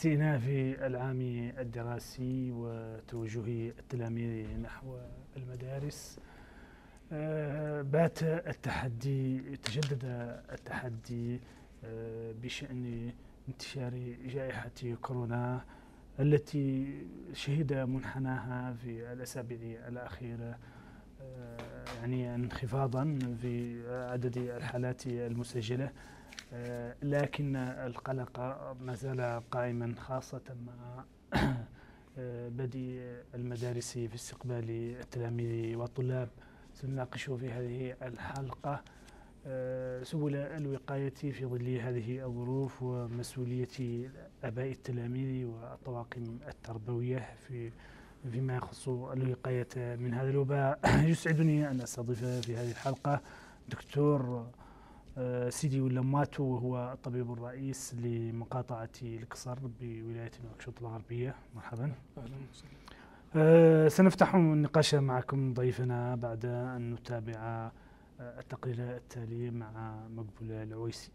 استئناف العام الدراسي وتوجه التلاميذ نحو المدارس. آه، بات التحدي تجدد التحدي آه، بشأن انتشار جائحة كورونا التي شهد منحناها في الأسابيع الأخيرة آه، يعني انخفاضا في عدد الحالات المسجلة. آه، لكن القلق ما زال قائما خاصة مع آه، بدء المدارس في استقبال التلاميذ والطلاب. سنناقش في هذه الحلقة آه، سبل الوقاية في ظل هذه الظروف ومسؤولية آباء التلاميذ والطواقم التربوية في فيما يخص الوقاية من هذا الوباء. يسعدني أن أستضيف في هذه الحلقة دكتور آه، سيدي ولماتو وهو الطبيب الرئيس لمقاطعة القصر بولاية نواكشوط الغربية. مرحبا. أهلا وسهلا. آه، سنفتح النقاش معكم ضيفنا بعد أن نتابع آه، التقرير التالي مع مقبول العويسي.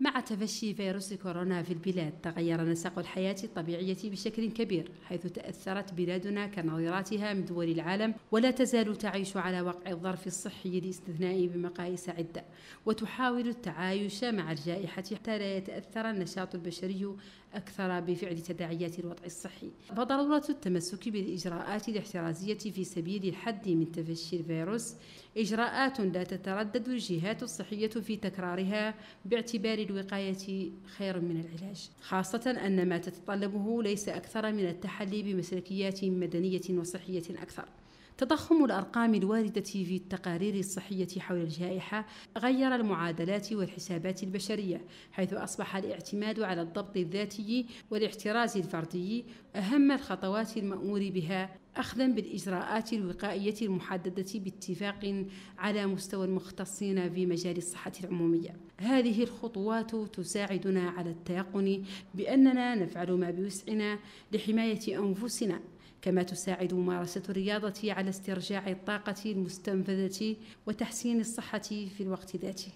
مع تفشي فيروس كورونا في البلاد تغير نسق الحياة الطبيعية بشكل كبير حيث تأثرت بلادنا كنظيراتها من دول العالم ولا تزال تعيش على وقع الظرف الصحي الاستثنائي بمقاييس عدة وتحاول التعايش مع الجائحة حتى لا يتأثر النشاط البشري أكثر بفعل تداعيات الوضع الصحي. فضرورة التمسك بالإجراءات الاحترازية في سبيل الحد من تفشي الفيروس إجراءات لا تتردد الجهات الصحية في تكرارها باعتبار الوقاية خير من العلاج خاصة أن ما تتطلبه ليس أكثر من التحلي بمسلكيات مدنية وصحية أكثر. تضخم الأرقام الواردة في التقارير الصحية حول الجائحة غير المعادلات والحسابات البشرية حيث أصبح الاعتماد على الضبط الذاتي والاحتراز الفردي أهم الخطوات المأمور بها أخذا بالإجراءات الوقائية المحددة باتفاق على مستوى المختصين في مجال الصحة العمومية. هذه الخطوات تساعدنا على التيقن بأننا نفعل ما بوسعنا لحماية أنفسنا كما تساعد ممارسة الرياضة على استرجاع الطاقة المستنفذة وتحسين الصحة في الوقت ذاته.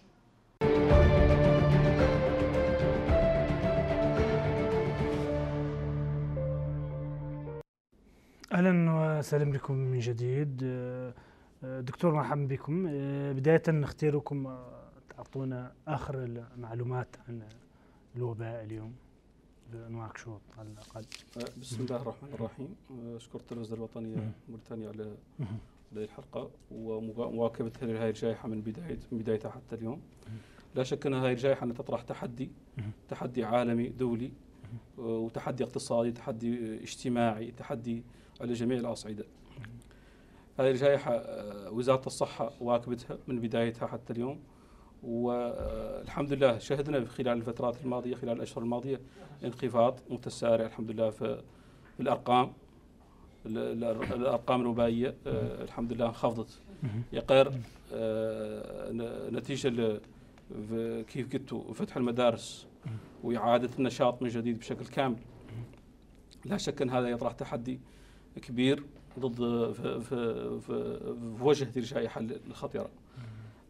أهلا وسهلا بكم من جديد دكتور مرحبا بكم بداية نختاركم آه، تعطونا آخر المعلومات عن الوباء اليوم بنواكشوط على الأقل. بسم الله الرحمن الرحيم. اشكر التلفزيون الوطنيه. موريتانيا على. هذه الحلقة ومواكبة هذه الجائحة من بدايه من بدايتها حتى اليوم. لا شك أن هذه الجائحة تطرح تحدي. تحدي عالمي دولي وتحدي اقتصادي تحدي اجتماعي تحدي على جميع الأصعدة. هذه الجائحة أه، وزارة الصحة واكبتها من بدايتها حتى اليوم. والحمد لله شهدنا خلال الفترات الماضية خلال الأشهر الماضية انخفاض متسارع الحمد لله في الأرقام ال- ال- الأرقام الوبائية آه، الحمد لله انخفضت. يقير آه، نتيجة كيف قلتوا فتح المدارس وإعادة النشاط من جديد بشكل كامل. لا شك أن هذا يطرح تحدي كبير ضد في, في, في, في وجه هذه الجائحه الخطيرة.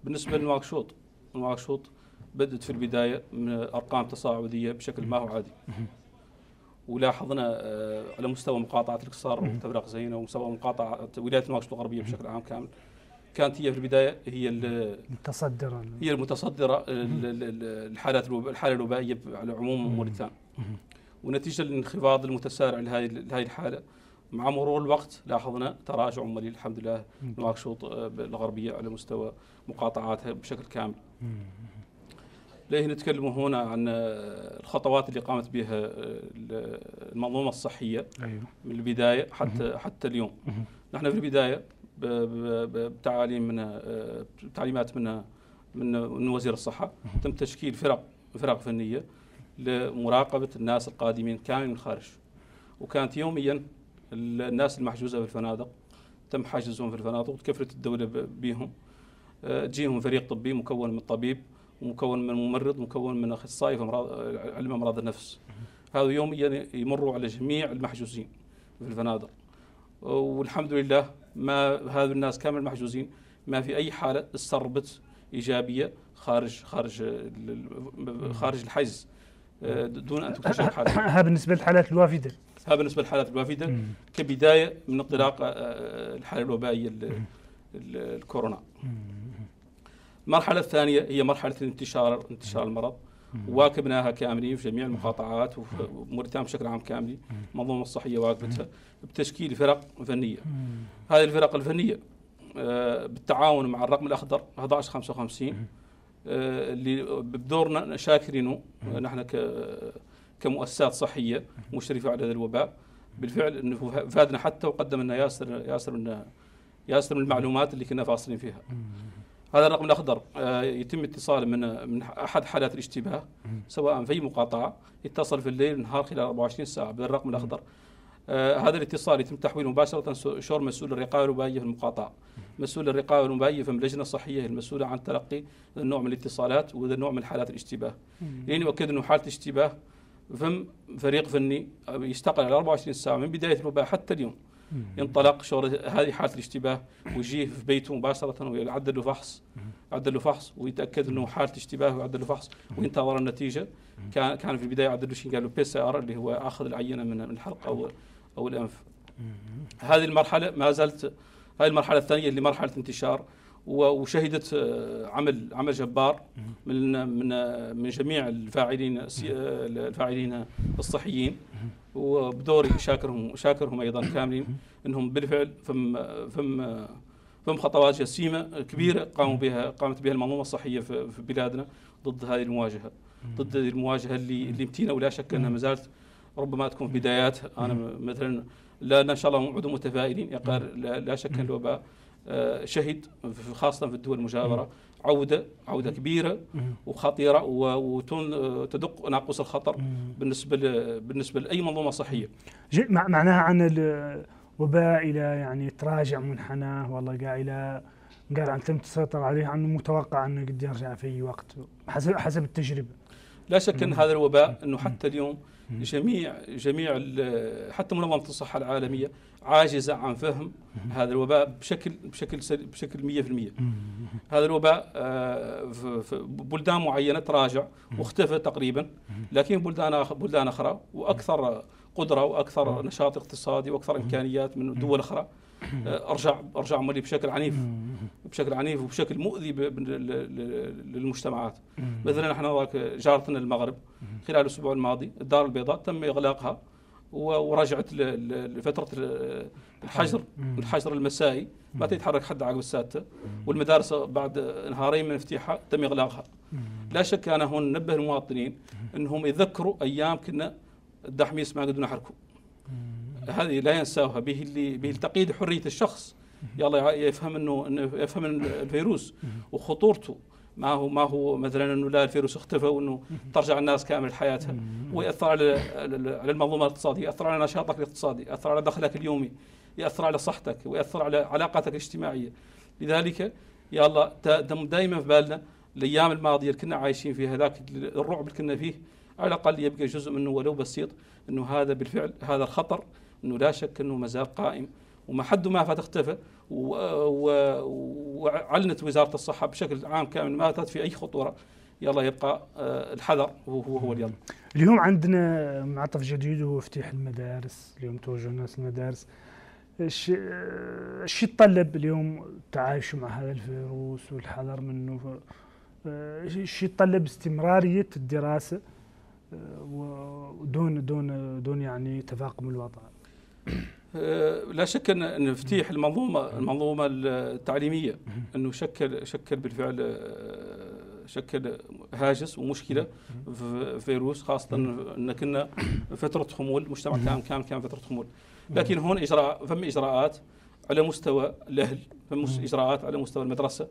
بالنسبة لنواكشوط نواكشوط بدت في البداية من أرقام تصاعدية بشكل ما هو عادي. ولاحظنا آه، على مستوى مقاطعة القصار وتبرق زينة ومستوى مقاطعة ولاية نواكشوط الغربية بشكل عام كامل. كانت هي في البداية هي ال- متصدرا هي المتصدرة ال- ال- ال- الحالات الحالة الوبائية على عموم موريتانيا. ونتيجة للانخفاض المتسارع لهذه لهذه الحالة مع مرور الوقت لاحظنا تراجع ملي الحمد لله. نواكشوط آه، الغربيه على مستوى مقاطعاتها بشكل كامل. ليه نتكلم هنا عن آه، الخطوات اللي قامت بها آه، ال- المنظومة الصحية أيوه. من البداية حتى حتى اليوم. نحن في البداية بتعاليم من تعليمات من من وزير الصحة. تم تشكيل فرق فرق فنية لمراقبة الناس القادمين كامل من الخارج. وكانت يوميا الناس المحجوزة في الفنادق تم حجزهم في الفنادق وتكفلت الدولة بهم. آه، تجيهم فريق طبي مكون من طبيب ومكون من ممرض مكون من أخصائي في علم أمراض النفس. هذا يوميا يمروا على جميع المحجوزين في الفنادق. والحمد لله ما هذا الناس كامل محجوزين ما في أي حالة تسربت إيجابية خارج خارج خارج الحيز آه، دون أن تكتشف حاله بالنسبة للحالات الوافدة هذا بالنسبة للحالات الوافده كبداية من انطلاق الحالة الوبائية الكورونا. المرحلة الثانية هي مرحلة الانتشار انتشار المرض. واكبناها كاملين في جميع المقاطعات وموريتانيا بشكل عام كامله المنظومة الصحية واكبتها بتشكيل فرق فنية. هذه الفرق الفنية آه، بالتعاون مع الرقم الأخضر 1155 آه، اللي بدورنا شاكرينه. نحن كمؤسسات صحية مشرفه على هذا الوباء. بالفعل إنه فادنا حتى وقدم لنا ياسر ياسر من ياسر من المعلومات اللي كنا فاصلين فيها. هذا الرقم الأخضر. آه، يتم اتصاله من من أحد حالات الاشتباه سواء في مقاطعة يتصل في الليل النهار خلال 24 ساعة بالرقم الأخضر. آه هذا الاتصال يتم تحويله مباشرة شور مسؤول الرقابه الوبائيه في المقاطعة. مسؤول الرقابه الوبائيه في اللجنه الصحيه المسؤولة عن تلقي النوع من الاتصالات وهذا النوع من حالات الاشتباه. لين يؤكد إنه حالة اشتباه فم فريق فني يشتغل على 24 ساعة من بداية الوباء حتى اليوم. ينطلق شغل هذه حالة الاشتباه ويجيه في بيته مباشرة ويعدل له فحص يعدل له فحص ويتأكد إنه حالة اشتباه ويعدل له فحص وينتظر النتيجة. كان كان في البداية يعدل له شيء قالوا PCR اللي هو آخذ العينة من الحلق أو أو الانف هذه المرحلة ما زالت هذه المرحلة الثانية اللي مرحله انتشار. وشهدت آه، عمل عمل جبار من من من جميع الفاعلين الفاعلين الصحيين. وبدوري شاكرهم شاكرهم أيضا كاملين إنهم بالفعل فم فم فم خطوات جسيمة كبيرة قاموا بها قامت بها المنظومة الصحية في بلادنا ضد هذه المواجهة. ضد هذه المواجهة اللي اللي متينه ولا شك أنها ما زالت ربما تكون بدايات أنا مثلا لا إن شاء الله نعود متفائلين. لا شك أن الوباء آه، شهد خاصة في الدول المجاورة. عودة عودة كبيرة وخطيرة وتدق ناقوس الخطر بالنسبة بالنسبة لأي منظومة صحية. معناها عن الوباء إلى يعني تراجع منحنى والله قاعد إلى قال عن تم تسيطر عليه عنه متوقع أنه قد يرجع في أي وقت. حسب حسب التجربة. لا شك أن هذا الوباء أنه حتى اليوم جميع جميع حتى منظمة الصحة العالمية عاجزة عن فهم هذا الوباء بشكل بشكل بشكل 100% هذا الوباء آه، في بلدان معينة تراجع واختفى تقريبا لكن بلدان بلدان أخرى وأكثر قدرة وأكثر نشاط اقتصادي وأكثر إمكانيات من دول أخرى. آه، ارجع أرجع عملي بشكل عنيف بشكل عنيف وبشكل مؤذي للمجتمعات. مثلا إحنا جارتنا المغرب خلال الأسبوع الماضي الدار البيضاء تم إغلاقها ورجعت لفترة الحجر الحجر المسائي. ما تتحرك حد عقب السادسة. والمدارس بعد نهارين من افتتاحها تم إغلاقها. لا شك أنا هون نبه المواطنين إنهم يذكروا أيام كنا الدحميس ما قدروا نحركوا هذه لا ينساها به اللي به تقييد حرية الشخص. يلا يفهم انه يفهم الفيروس وخطورته. ما هو ما هو مثلا إنه لا الفيروس اختفى وإنه ترجع الناس كامل لحياتها. ويأثر على على المنظومة الاقتصادية، يأثر على نشاطك الاقتصادي، يأثر على دخلك اليومي، يأثر على صحتك ويأثر على علاقاتك الاجتماعية. لذلك يا الله دائما في بالنا الأيام الماضية اللي كنا عايشين فيها ذاك الرعب اللي كنا فيه على الأقل يبقى جزء منه ولو بسيط إنه هذا بالفعل هذا الخطر إنه لا شك إنه ما زال قائم وما حد ما فات اختفى وعلنت وزارة الصحة بشكل عام كامل ما أتت في أي خطورة. يلا يبقى آه، الحذر هو هو اليوم اليوم عندنا معطف جديد وهو افتتاح المدارس. اليوم توجه الناس المدارس. إيش إيش يتطلب اليوم التعايش مع هذا الفيروس والحذر منه. إيش يتطلب استمرارية الدراسة ودون دون دون يعني تفاقم الوضع. لا شك ان تفتيح المنظومه المنظومة التعليمية أنه شكل شكل بالفعل أه، شكل هاجس ومشكلة في فيروس خاصة أن كنا فترة خمول المجتمع كان كان كان فترة خمول. لكن هون اجراء فم إجراءات على مستوى الأهل فم إجراءات على مستوى المدرسة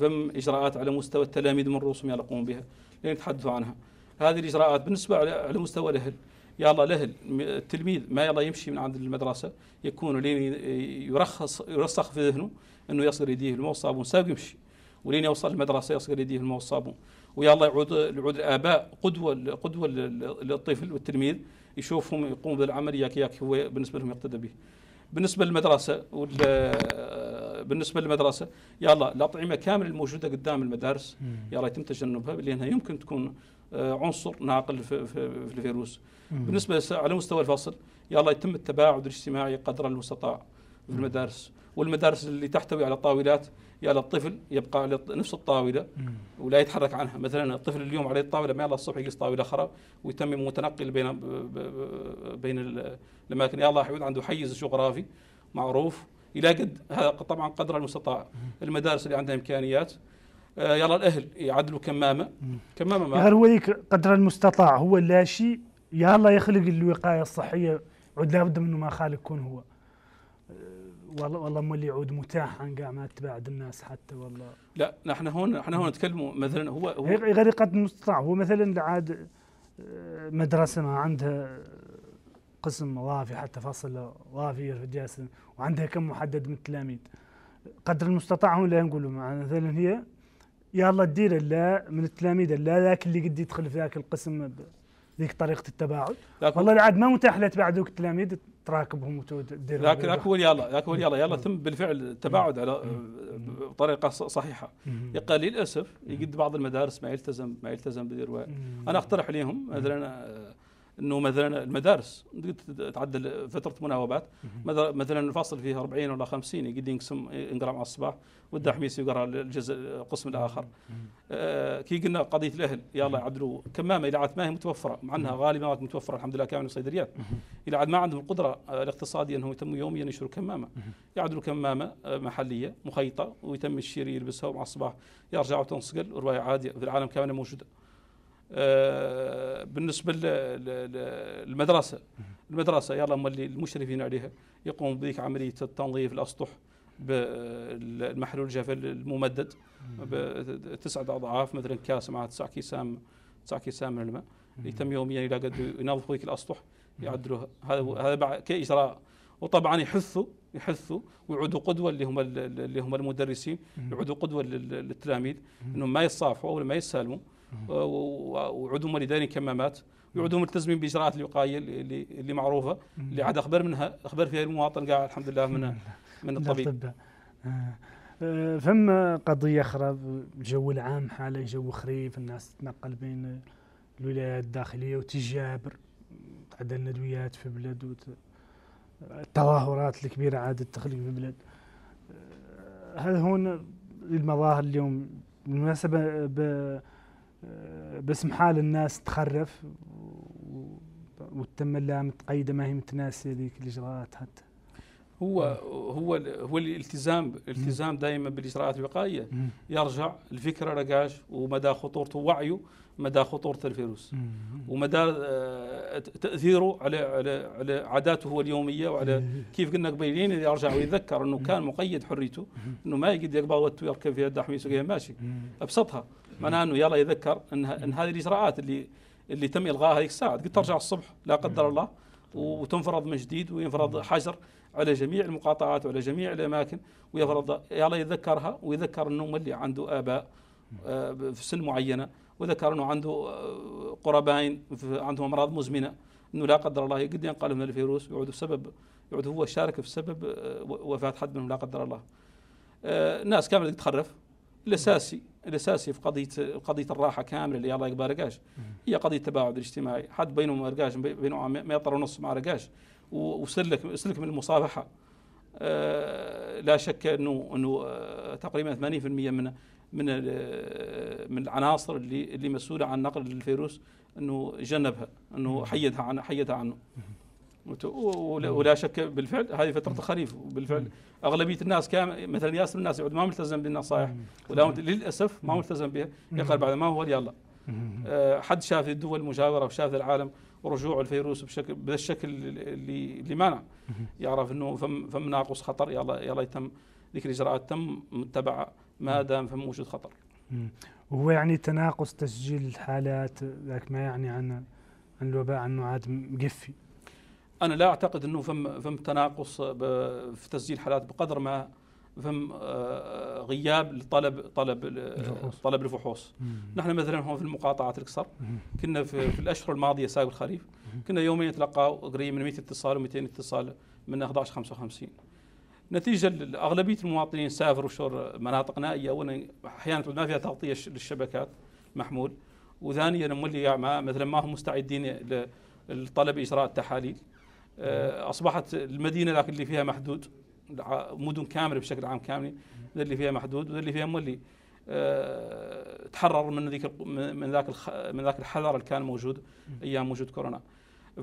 فم إجراءات على مستوى التلاميذ من رؤوسهم يقومون بها. لنتحدثوا عنها. هذه الإجراءات بالنسبة على مستوى الأهل الله الاهل التلميذ ما يلا يمشي من عند المدرسة يكون لين يرخص يرسخ في ذهنه إنه يصل يديه الماء والصابون سابق يمشي. ولين يوصل المدرسة يصل يديه الماء والصابون ويا الله يعود يعود الآباء قدوة قدوة للطفل والتلميذ يشوفهم يقوموا بالعمل ياك ياك هو بالنسبة لهم يقتدى به. بالنسبة للمدرسة بالنسبة للمدرسة يلا الأطعمة كاملة الموجودة قدام المدارس. يلا يتم تجنبها لأنها يمكن تكون عنصر ناقل في, في, في الفيروس. بالنسبة على مستوى الفصل يلا يتم التباعد الاجتماعي قدر المستطاع في المدارس. والمدارس اللي تحتوي على طاولات يا الطفل يبقى على نفس الطاولة ولا يتحرك عنها. مثلا الطفل اليوم عليه الطاولة ما يلا الصبح يقص طاولة أخرى ويتم متنقل بين بين الأماكن. يا الله عنده حيز جغرافي معروف إلى قد هذا طبعا قدر المستطاع. المدارس اللي عندها إمكانيات آه، يلا الأهل يعدلوا كمامة كمامة ما. هو قدر المستطاع هو لا شيء يا الله يخلق الوقاية الصحية عود لابد منه ما خالق يكون هو. والله والله مولي يعود متاح عن قاع ما تباعد الناس حتى والله. لا نحن هون نحن هون نتكلم مثلا هو هو غير قد المستطاع. هو مثلا عاد آه، مدرسة ما عندها قسم وافي حتى فصل وافي في وعندها كم محدد من التلاميذ. قدر المستطاع هو اللي نقولوا مثلا هي يلا تدير لا من التلاميذ لا ذاك اللي قد يدخل في ذاك القسم ذيك طريقة التباعد. والله العاد ما متاح له تبع ذوك التلاميذ تراكبهم وتدير ذاك هو يلا ذاك هو يلا يلا تم بالفعل التباعد على بطريقة صحيحة. يقال للأسف يقد بعض المدارس ما يلتزم ما يلتزم بدير أنا أقترح عليهم مثلا إنه مثلا المدارس تعدل فترة مناوبات. مثلا الفصل فيه 40 ولا 50 يقد ينقسم ينقرأ مع الصباح والدحميس يقرأ الجزء القسم الآخر. آه كي قلنا قضية الأهل يلا يعدلوا. كمامة إلى عاد ما هي متوفرة مع إنها غالبا متوفرة الحمد لله كامل الصيدليات إلى عاد ما عندهم القدرة الاقتصادية إنهم يتموا يوميا يشتروا كمامة. يعدلوا كمامة آه، محلية مخيطة ويتم الشيري يلبسها ومع الصباح يرجع وتنصقل وروايه عادية في العالم كامل موجودة. آه، بالنسبة للمدرسه المدرسة. يلا هم اللي المشرفين عليها. يقومون بذيك عملية التنظيف الأسطح بالمحلول الجاف الممدد. بتسعة أضعاف مثلا كاس مع تسع كيسان تسع كيسان من الماء. يتم يوميا إلى قد ينظفوا ذيك الأسطح يعدلوها. هذا هذا كإجراء. وطبعا يحثوا يحثوا ويعودوا قدوة اللي هم اللي هم المدرسين يعودوا قدوة للتلاميذ. إنهم ما يتصافحوا ولا ما يسالموا. وعندهم دايرين كمامات ويعودوا ملتزمين بإجراءات الوقاية اللي اللي معروفة اللي عاد اخبر منها اخبر فيها المواطن قاعد الحمد لله من من الطبيب. آه. فما قضية أخرى الجو العام حاله جو خريف الناس تتنقل بين الولايات الداخلية وتجابر تعدل الندويات في بلد وت... التظاهرات الكبيرة عادت تخلق في بلد آه، هذا هون المظاهر اليوم بالمناسبه باسم حال الناس تخرف وتم لها متقيدة ما هي متناسية ذيك الإجراءات حتى. هو هو هو الالتزام الالتزام دائما بالإجراءات الوقائية. يرجع الفكرة رقاش ومدى خطورته ووعيه مدى خطورة الفيروس. ومدى آه، تأثيره على على على عاداته هو اليومية وعلى كيف قلنا قبيلين يرجع ويتذكر إنه كان مقيد حريته إنه ما يقدر يقبض ويركب فيها الدحميس ماشي. أبسطها. معناها إنه يلا يذكر إن إن هذه الإجراءات اللي اللي تم الغائها هذيك الساعة قد ترجع الصبح لا قدر الله وتنفرض من جديد وينفرض حجر على جميع المقاطعات وعلى جميع الأماكن ويفرض يلا يتذكرها ويذكر إنه اللي عنده آباء آه، في سن معينة. وذكر إنه عنده آه، قربائن عندهم أمراض مزمنة. إنه لا قدر الله قد ينقل من الفيروس يعود بسبب يعود هو شارك في سبب آه، وفاة حد منهم لا قدر الله. الناس كاملة تتخرف. الأساسي الأساسي في قضية قضية الراحة كاملة اللي الله يقبل رقاش. هي قضية التباعد الاجتماعي. حد بينهم رقاش بينهم متر ونص مع رقاش. وسلك سلك من المصافحة. آه لا شك إنه إنه آه تقريبا 80% من من من العناصر اللي اللي مسؤولة عن نقل الفيروس إنه جنبها إنه حيدها عن حيدها عنه. ولا شك بالفعل هذه فترة الخريف وبالفعل أغلبية الناس كان مثلا ياسر الناس يعود ما ملتزم بالنصائح ولا للأسف ما ملتزم بها. يقال بعد ما هو يلا آه، حد شاف الدول المجاورة وشاف العالم رجوع الفيروس بشكل بهذا الشكل اللي اللي مانع يعرف إنه فم فم ناقص خطر يلا يلا يتم ذيك الاجراءات تم متبعة. ما دام فم موجود خطر. وهو يعني تناقص تسجيل الحالات ذاك ما يعني عن عن الوباء انه عاد مقفي. أنا لا أعتقد أنه فم فم تناقص في تسجيل حالات بقدر ما فم آه، غياب لطلب طلب الفحوص. طلب الفحوص. نحن مثلا هون في المقاطعات القصر كنا في, في الأشهر الماضية سابق الخريف كنا يوميا نتلقى قريب من 100 اتصال و200 اتصال من 11 55 نتيجة أغلبية المواطنين سافروا شور مناطق نائية اولا أحيانا ما فيها تغطية للشبكات محمول. وثانيا مولي مثلا ما هم مستعدين لطلب إجراء التحاليل. آه، أصبحت المدينة لكن اللي فيها محدود مدن كاملة بشكل عام كاملة اللي فيها محدود واللي فيها مولي. آه، تحرر من ذيك من ذاك من ذاك الحذر اللي كان موجود أيام وجود كورونا.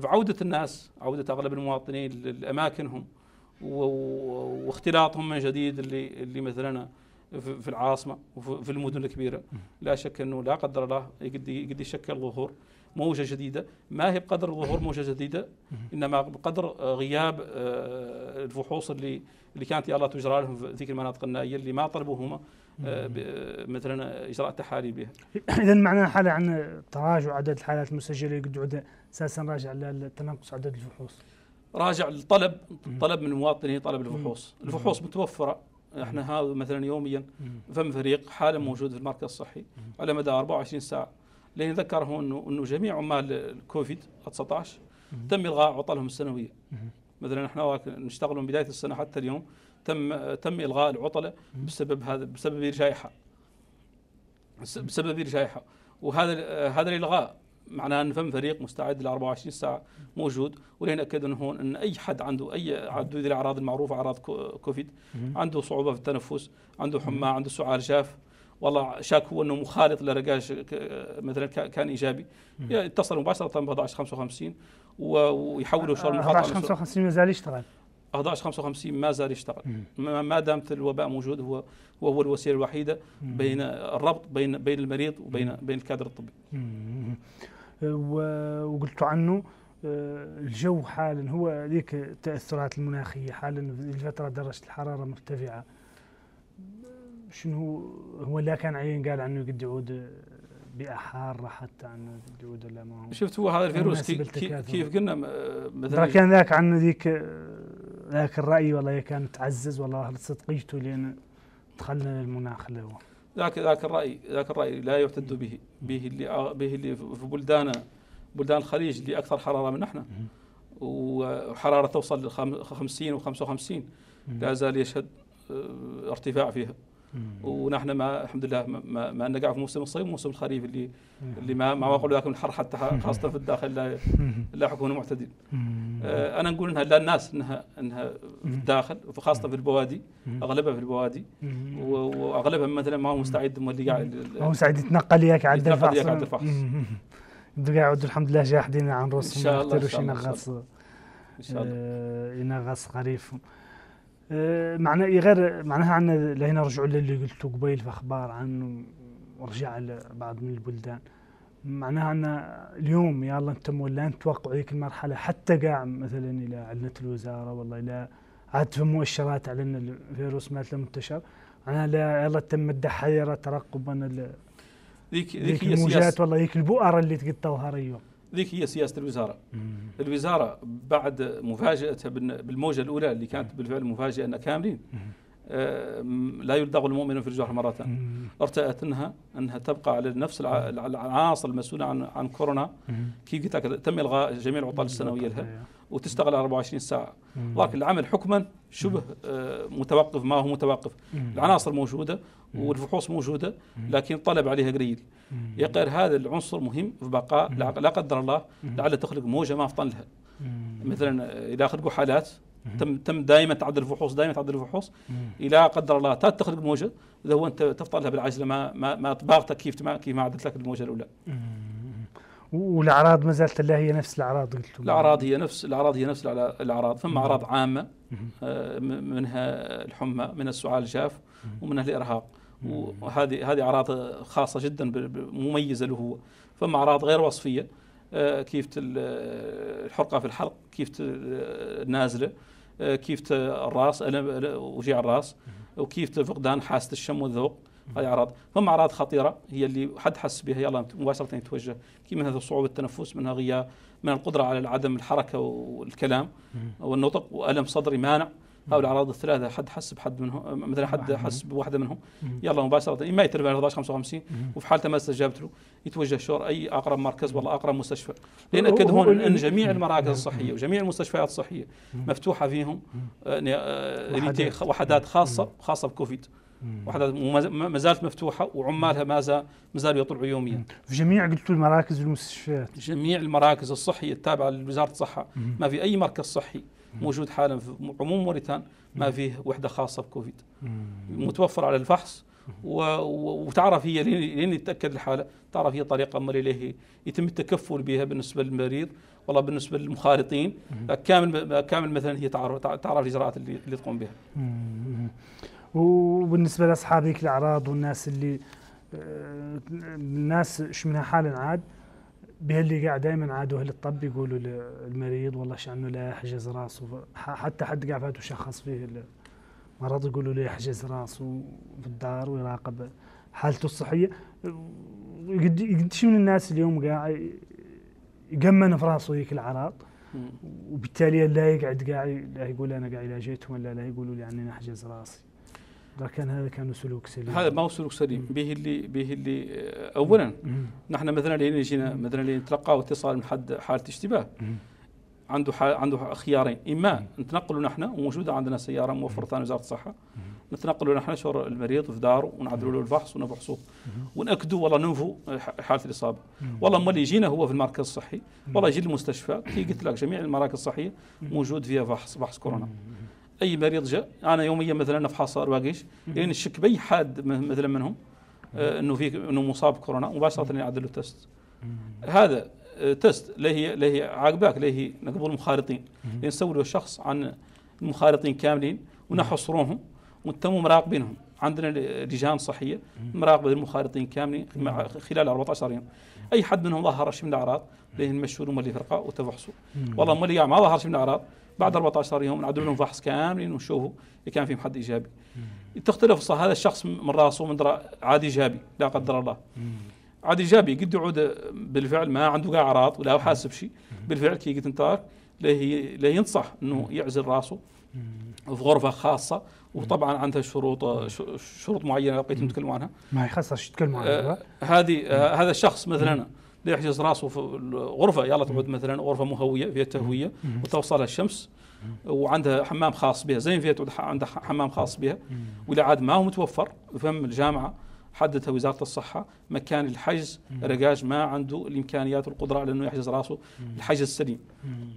فعودة الناس عودة أغلب المواطنين لاماكنهم واختلاطهم من جديد اللي اللي مثلا في العاصمة وفي المدن الكبيرة. لا شك إنه لا قدر الله قد قد يشكل ظهور موجة جديدة. ما هي بقدر ظهور موجة جديدة؟ إنما بقدر غياب آه، الفحوص اللي اللي كانت يا الله تجرى لهم في ذيك المناطق النائية اللي ما طلبوا هم آه، مثلا إجراء تحاليل بها. اذا معناها حالة عن تراجع عدد الحالات المسجلة يقعد أساسا راجع لتنقص عدد الفحوص. راجع الطلب الطلب من المواطنين طلب الفحوص، الفحوص متوفرة. إحنا هذا مثلا يوميا فم فريق حاله موجود في المركز الصحي على مدى 24 ساعة. لأن ذكره انه إنه جميع عمال الكوفيد 19 تم إلغاء عطلهم السنوية. مثلا إحنا نشتغل من بداية السنة حتى اليوم تم تم إلغاء العطلة بسبب هذا بسبب الجائحه بسبب الجائحه وهذا هذا الإلغاء معناه ان فم فريق مستعد ل 24 ساعة موجود ولين أكد هون إن أي حد عنده أي عنده الأعراض المعروفة أعراض كوفيد عنده صعوبة في التنفس عنده حمى عنده سعال جاف والله شاك هو إنه مخالط لرقاش مثلا كان إيجابي. يتصل مباشرة ب 1155 ويحولوا شغل 1155 ما زال يشتغل. 1155 ما زال يشتغل. ما دامت الوباء موجود هو هو الوسيلة الوحيدة بين الربط بين بين المريض وبين بين الكادر الطبي. وقلت عنه آه، الجو حالا هو ذيك التاثرات المناخية حالا الفترة درجة الحرارة مرتفعة. شنو هو لا كان عين قال عنه قد يعود بيئة حارة حتى عنه قد يعود ولا ما هو؟ شفت هو هذا الفيروس كيف, كيف قلنا مثلا كان ذاك عنه ذيك ذاك الرأي والله كان تعزز والله صدقيته لأن دخلنا للمناخ اللي هو. ذاك ذاك الرأي ذاك الرأي لا يعتد به به اللي به اللي في بلدان بلدان الخليج اللي أكثر حرارة من إحنا. وحرارة توصل ل 50 و55 لا زال يشهد آه، ارتفاع فيها. ونحن ما الحمد لله ما, ما نقع في موسم الصيف وموسم الخريف اللي اللي ما ما أقول لكم الحر حتى خاصة في الداخل لا لا حكون معتدل آه أنا نقول إنها لا الناس انها إنها في الداخل وخاصة في البوادي أغلبها في البوادي وأغلبها مثلا ما هو مستعد اللي قاعد ما هو مستعد يتنقل ياك عند الفحص. يتنقل ياك الفحص. قاعد الحمد لله جاحدين عن راسهم إن شاء الله إن شاء الله إن شاء الله. ينغص خريفهم آه، معنى غير معناها عنا لهنا رجعوا للي قلتوا قبيل في أخبار عنه ورجع لبعض من البلدان. معناها عنا اليوم يلا أنتم ولا انت توقعوا ذيك المرحلة حتى قاع مثلا إلى اعلنت الوزارة والله إلى عاد في مؤشرات على إن الفيروس مات منتشر. معناها لا يلا تم الدحيرة ترقبا ذيك ذيك الموجات والله ذيك البؤر اللي تقطوها ريو ذيك هي سياسة الوزارة. الوزارة بعد مفاجأتها بالموجة الأولى اللي كانت بالفعل مفاجاه ان كاملين. آه، لا يلدغ المؤمن في الجحر مرتين ارتأت انها أنها تبقى على نفس العناصر المسؤوله عن عن كورونا. كيف قلت لك تم إلغاء جميع العطل السنوية لها. وتشتغل 24 ساعة. لكن العمل حكما شبه آه، متوقف ما هو متوقف. العناصر موجودة والفحوص موجودة لكن طلب عليها قليل. يقر هذا العنصر مهم في بقاء لا قدر الله لعل تخلق موجة ما أفطن لها. مثلا اذا خلقوا حالات تم تم دائما تعدل الفحوص دائما تعدل الفحوص. إلى قدر الله تخلق موجة إذا هو أنت تفطن لها بالعجلة ما ما ما كيف ما كيف ما عدلت لك الموجة الأولى. والأعراض ما زالت لا هي نفس الأعراض قلت الأعراض هي نفس الأعراض هي نفس الاعراض ثم أعراض عامة آه، منها الحمى من السعال الجاف ومنها الإرهاق. وهذه هذه أعراض خاصة جدا مميزة له هو. ثم أعراض غير وصفية آه، كيف الحرقة في الحلق كيف النازله آه، كيف الرأس وجيع الرأس وكيف فقدان حاسة الشم والذوق. هذه أعراض. ثم أعراض خطيرة هي اللي حد حس بها يلا مباشره يتوجه كيف من هذا صعوبة التنفس منها غياب من القدرة على عدم الحركة والكلام والنطق وألم صدري مانع. أو الأعراض الثلاثة حد حس بحد منهم مثلا حد حس بواحدة منهم. يلا مباشرة إما يترفع 11 55 مم. وفي حالته ما استجابت له يتوجه شور أي أقرب مركز ولا أقرب مستشفى. لأن أكد هو هون أن جميع المراكز. الصحية وجميع المستشفيات الصحية. مفتوحة فيهم آه، آه، وحدات. خاصة خاصة بكوفيد. وحدات وما- ما زالت مفتوحة وعمالها ما زال ما زالوا يطلعوا يوميا. في جميع قلتوا المراكز والمستشفيات. جميع المراكز الصحية التابعة لوزارة الصحة. مم. ما في أي مركز صحي موجود حالا في عموم موريتان ما فيه وحدة خاصة بكوفيد. متوفر على الفحص. وتعرف هي لين لين يتأكد الحالة تعرف هي طريقة أمر إليه يتم التكفل بها بالنسبة للمريض والله بالنسبة للمخالطين. كامل كامل مثلا هي تعرف تعرف الاجراءات اللي, اللي تقوم بها. وبالنسبة لاصحاب هيك الاعراض والناس اللي الناس إيش منها حالا عاد بهاللي قاعد دائما عادوا أهل الطب يقولوا للمريض والله شأنه لا يحجز راسه. حتى حد قاعد فاتوا شخص فيه المرض يقولوا له يحجز راسه في الدار ويراقب حالته الصحية. يقدش من الناس اليوم قاعد يقمن في راسه هيك الأعراض. وبالتالي لا يقعد قاعد لا يقول أنا قاعد عالجيتهم ولا لا يقولوا لي عني احجز راسي. لكن هذا كان سلوك سليم. هذا ما هو سلوك سليم. به اللي به اللي آه، اولا. نحن مثلا لين يجينا مثلا لين نتلقى اتصال من حد حالة اشتباه. عنده حال عنده خيارين. إما نتنقله نحن وموجودة عندنا سيارة موفرة ثاني وزارة الصحة. نتنقله نحن شور المريض في داره ونعدلوا له الفحص ونفحصه ونأكدوا والله ننفوا حالة الإصابة. والله اللي يجينا هو في المركز الصحي. والله يجي المستشفى كي قلت لك جميع المراكز الصحية موجود فيها فحص فحص كورونا. أي مريض جاء أنا يوميا مثلا نفحص رواقيش لين الشك بأي حاد م- مثلا منهم آه، إنه في إنه مصاب بكورونا مباشره يعدل له تست هذا آه، تست لا هي لا هي عاقباك لا هي نقبل المخالطين نسوي له الشخص عن المخالطين كاملين ونحصرونهم ونتم مراقبينهم. عندنا لجان صحية مراقبه المخالطين كاملين خلال 14 يوم. أي حد منهم ظهر شيء من الأعراض ليه نمشوا لهم اللي فرقه وتفحصوا والله ما ظهر شيء من الأعراض بعد 14 يوم نعدل لهم فحص كامل ونشوفوا إذا كان في حد إيجابي. تختلف صح هذا الشخص من رأسه من درا عادي إيجابي لا قدر الله. عادي إيجابي قد يعود بالفعل ما عنده قاع أعراض ولا حاسب شيء. بالفعل كي قلت أنت لا ينصح إنه يعزل رأسه. في غرفة خاصة. وطبعا عندها شروط شروط معينة لقيتهم يتكلموا عنها. ما يخصش يتكلموا آه، عنها؟ هذه آه، هذا الشخص مثلا لا يحجز راسه في الغرفة؟ يلا تعود مثلا غرفة مهوية فيها تهوية وتوصلها الشمس وعندها حمام خاص بها. زين فيها عندها حمام خاص بها. وإذا عاد ما هو متوفر فهم الجامعة حددها وزارة الصحة مكان الحجز رجاج ما عنده الإمكانيات والقدرة على إنه يحجز رأسه الحجز السليم.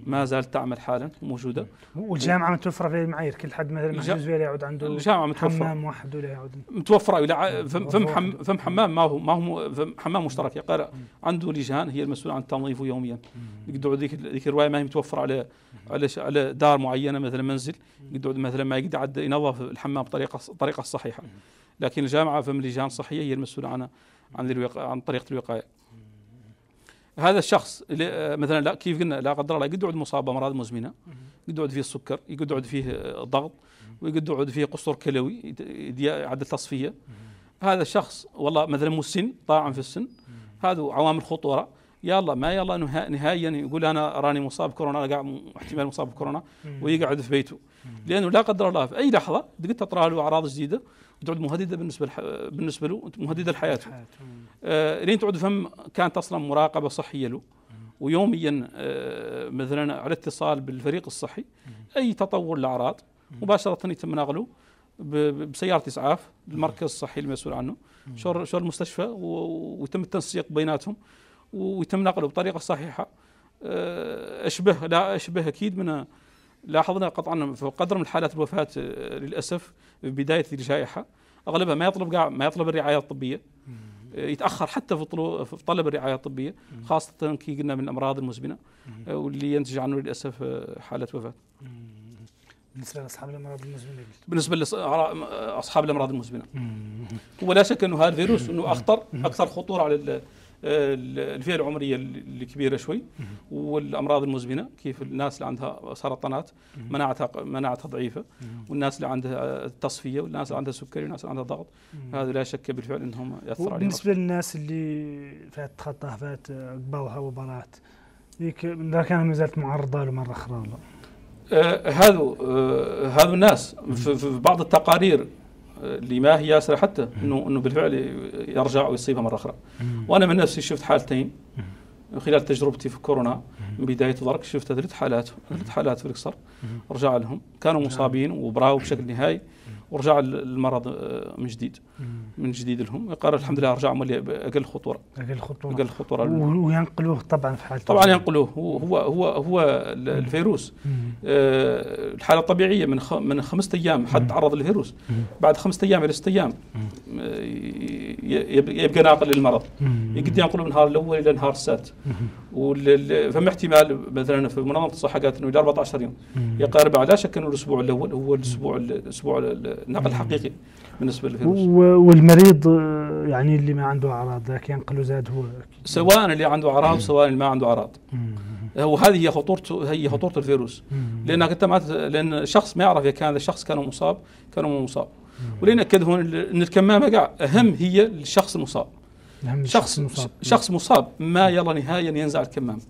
ما زالت تعمل حالا موجودة. والجامعة متوفرة في المعايير كل حد مثلا محجوز فيها لا يعود عنده الجامعة متوفرة. حمام واحد ولا يعود. متوفرة ع- فم فم, حم واحدة. فم حمام ما هو ما هو حمام مشترك. يقال عنده لجان هي المسؤولة عن تنظيفه يوميا. يقدر ذيك ذيك الرواية ما هي متوفرة على على على دار معينة مثلا منزل. يقدر مثلا ما يقدر ينظف الحمام بطريقة الطريقة الصحيحه لكن الجامعة فم لجان صحية هي المسؤولة عن عن عن طريقة الوقاية. هذا الشخص آه، مثلا لا كيف قلنا؟ لا قدر الله يقد يعود مصاب بامراض مزمنة يقد يعود فيه السكر يقد يعود فيه آه، الضغط ويقد يعود فيه قصور كلوي يعدل تصفية. هذا الشخص والله مثلا مسن طاعن في السن هذا عوامل خطورة. يلا ما يلا نها- نهائيا يقول أنا راني مصاب كورونا أنا قاعد احتمال مصاب بكورونا ويقعد في بيته. لأنه لا قدر الله في أي لحظة تقد تطرى له أعراض جديدة وتعود مهددة بالنسبة لح... بالنسبة له مهددة لحياته. آه لين تعود فم كانت أصلا مراقبة صحية له. ويوميا آه مثلا على اتصال بالفريق الصحي أي تطور الاعراض مباشرة يتم نقله بسيارة إسعاف للمركز الصحي المسؤول عنه. شور شور المستشفى ويتم التنسيق بيناتهم ويتم نقله بطريقة صحيحة. آه، أشبه لا أشبه أكيد من لاحظنا قطعا في قدر من حالات الوفاة آه، للأسف في بداية الجائحة أغلبها ما يطلب ما يطلب الرعاية الطبية. آه، يتأخر حتى في طلو في طلب الرعاية الطبية خاصة كي قلنا من الأمراض المزمنة آه، واللي ينتج عنه للأسف حالة وفاة. بالنسبة لأصحاب الأمراض المزمنة. بالنسبة لاصحاب الأمراض المزمنة. ولا شك أنه هذا الفيروس أنه اخطر أكثر خطورة على الفئة العمرية الكبيره شوي والأمراض المزمنة كيف الناس اللي عندها سرطانات مناعتها مناعتها ضعيفة والناس اللي عندها تصفيه والناس اللي عندها سكري والناس اللي عندها ضغط هذا لا شك بالفعل إنهم ياثر عليهم. بالنسبة للناس اللي فات خطها فات قبوها وبرات ذيك إذا كان ما زالت معرضة له مره أخرى آه هذو آه هذو الناس في, في بعض التقارير آه، اللي ما هي ياسرة حتى انه إنه بالفعل يرجع ويصيبها مرة أخرى. وأنا من نفسي شفت حالتين خلال تجربتي في كورونا. من بداية درك شفت ثلاث حالات ثلاث حالات في القصر رجع لهم. كانوا مصابين وبراو بشكل نهائي. ورجع المرض آه، من جديد. من جديد لهم. قال الحمد لله رجع مولي أقل خطوره أقل خطوره أقل خطوره وينقلوه طبعا في حالة طبعا ينقلوه. هو هو هو, هو الفيروس. آه الحالة الطبيعية من من خمسة أيام حد تعرض للفيروس. بعد خمسة أيام إلى ست أيام آه، يبقى ناقل للمرض. يقدر ينقله من النهار الأول إلى النهار السادس. فما احتمال مثلا في منظمة الصحة قالت إنه إلى 14 يوم. يقارب لا شك إنه الأسبوع الأول هو الأسبوع الأسبوع النقل الحقيقي بالنسبة للفيروس والمريض يعني اللي ما عنده أعراض ذاك ينقله زاد هو. سواء اللي عنده أعراض سواء اللي ما عنده أعراض. وهذه هي خطورته هي خطورة الفيروس. لأنك أنت ما لأن الشخص ما يعرف إذا كان الشخص كان مصاب كان مو مصاب. ولين أكد هون إن الكمامة قاع أهم هي الشخص المصاب. شخص مصاب شخص مصاب ما يلا نهائيا ينزع الكمامة.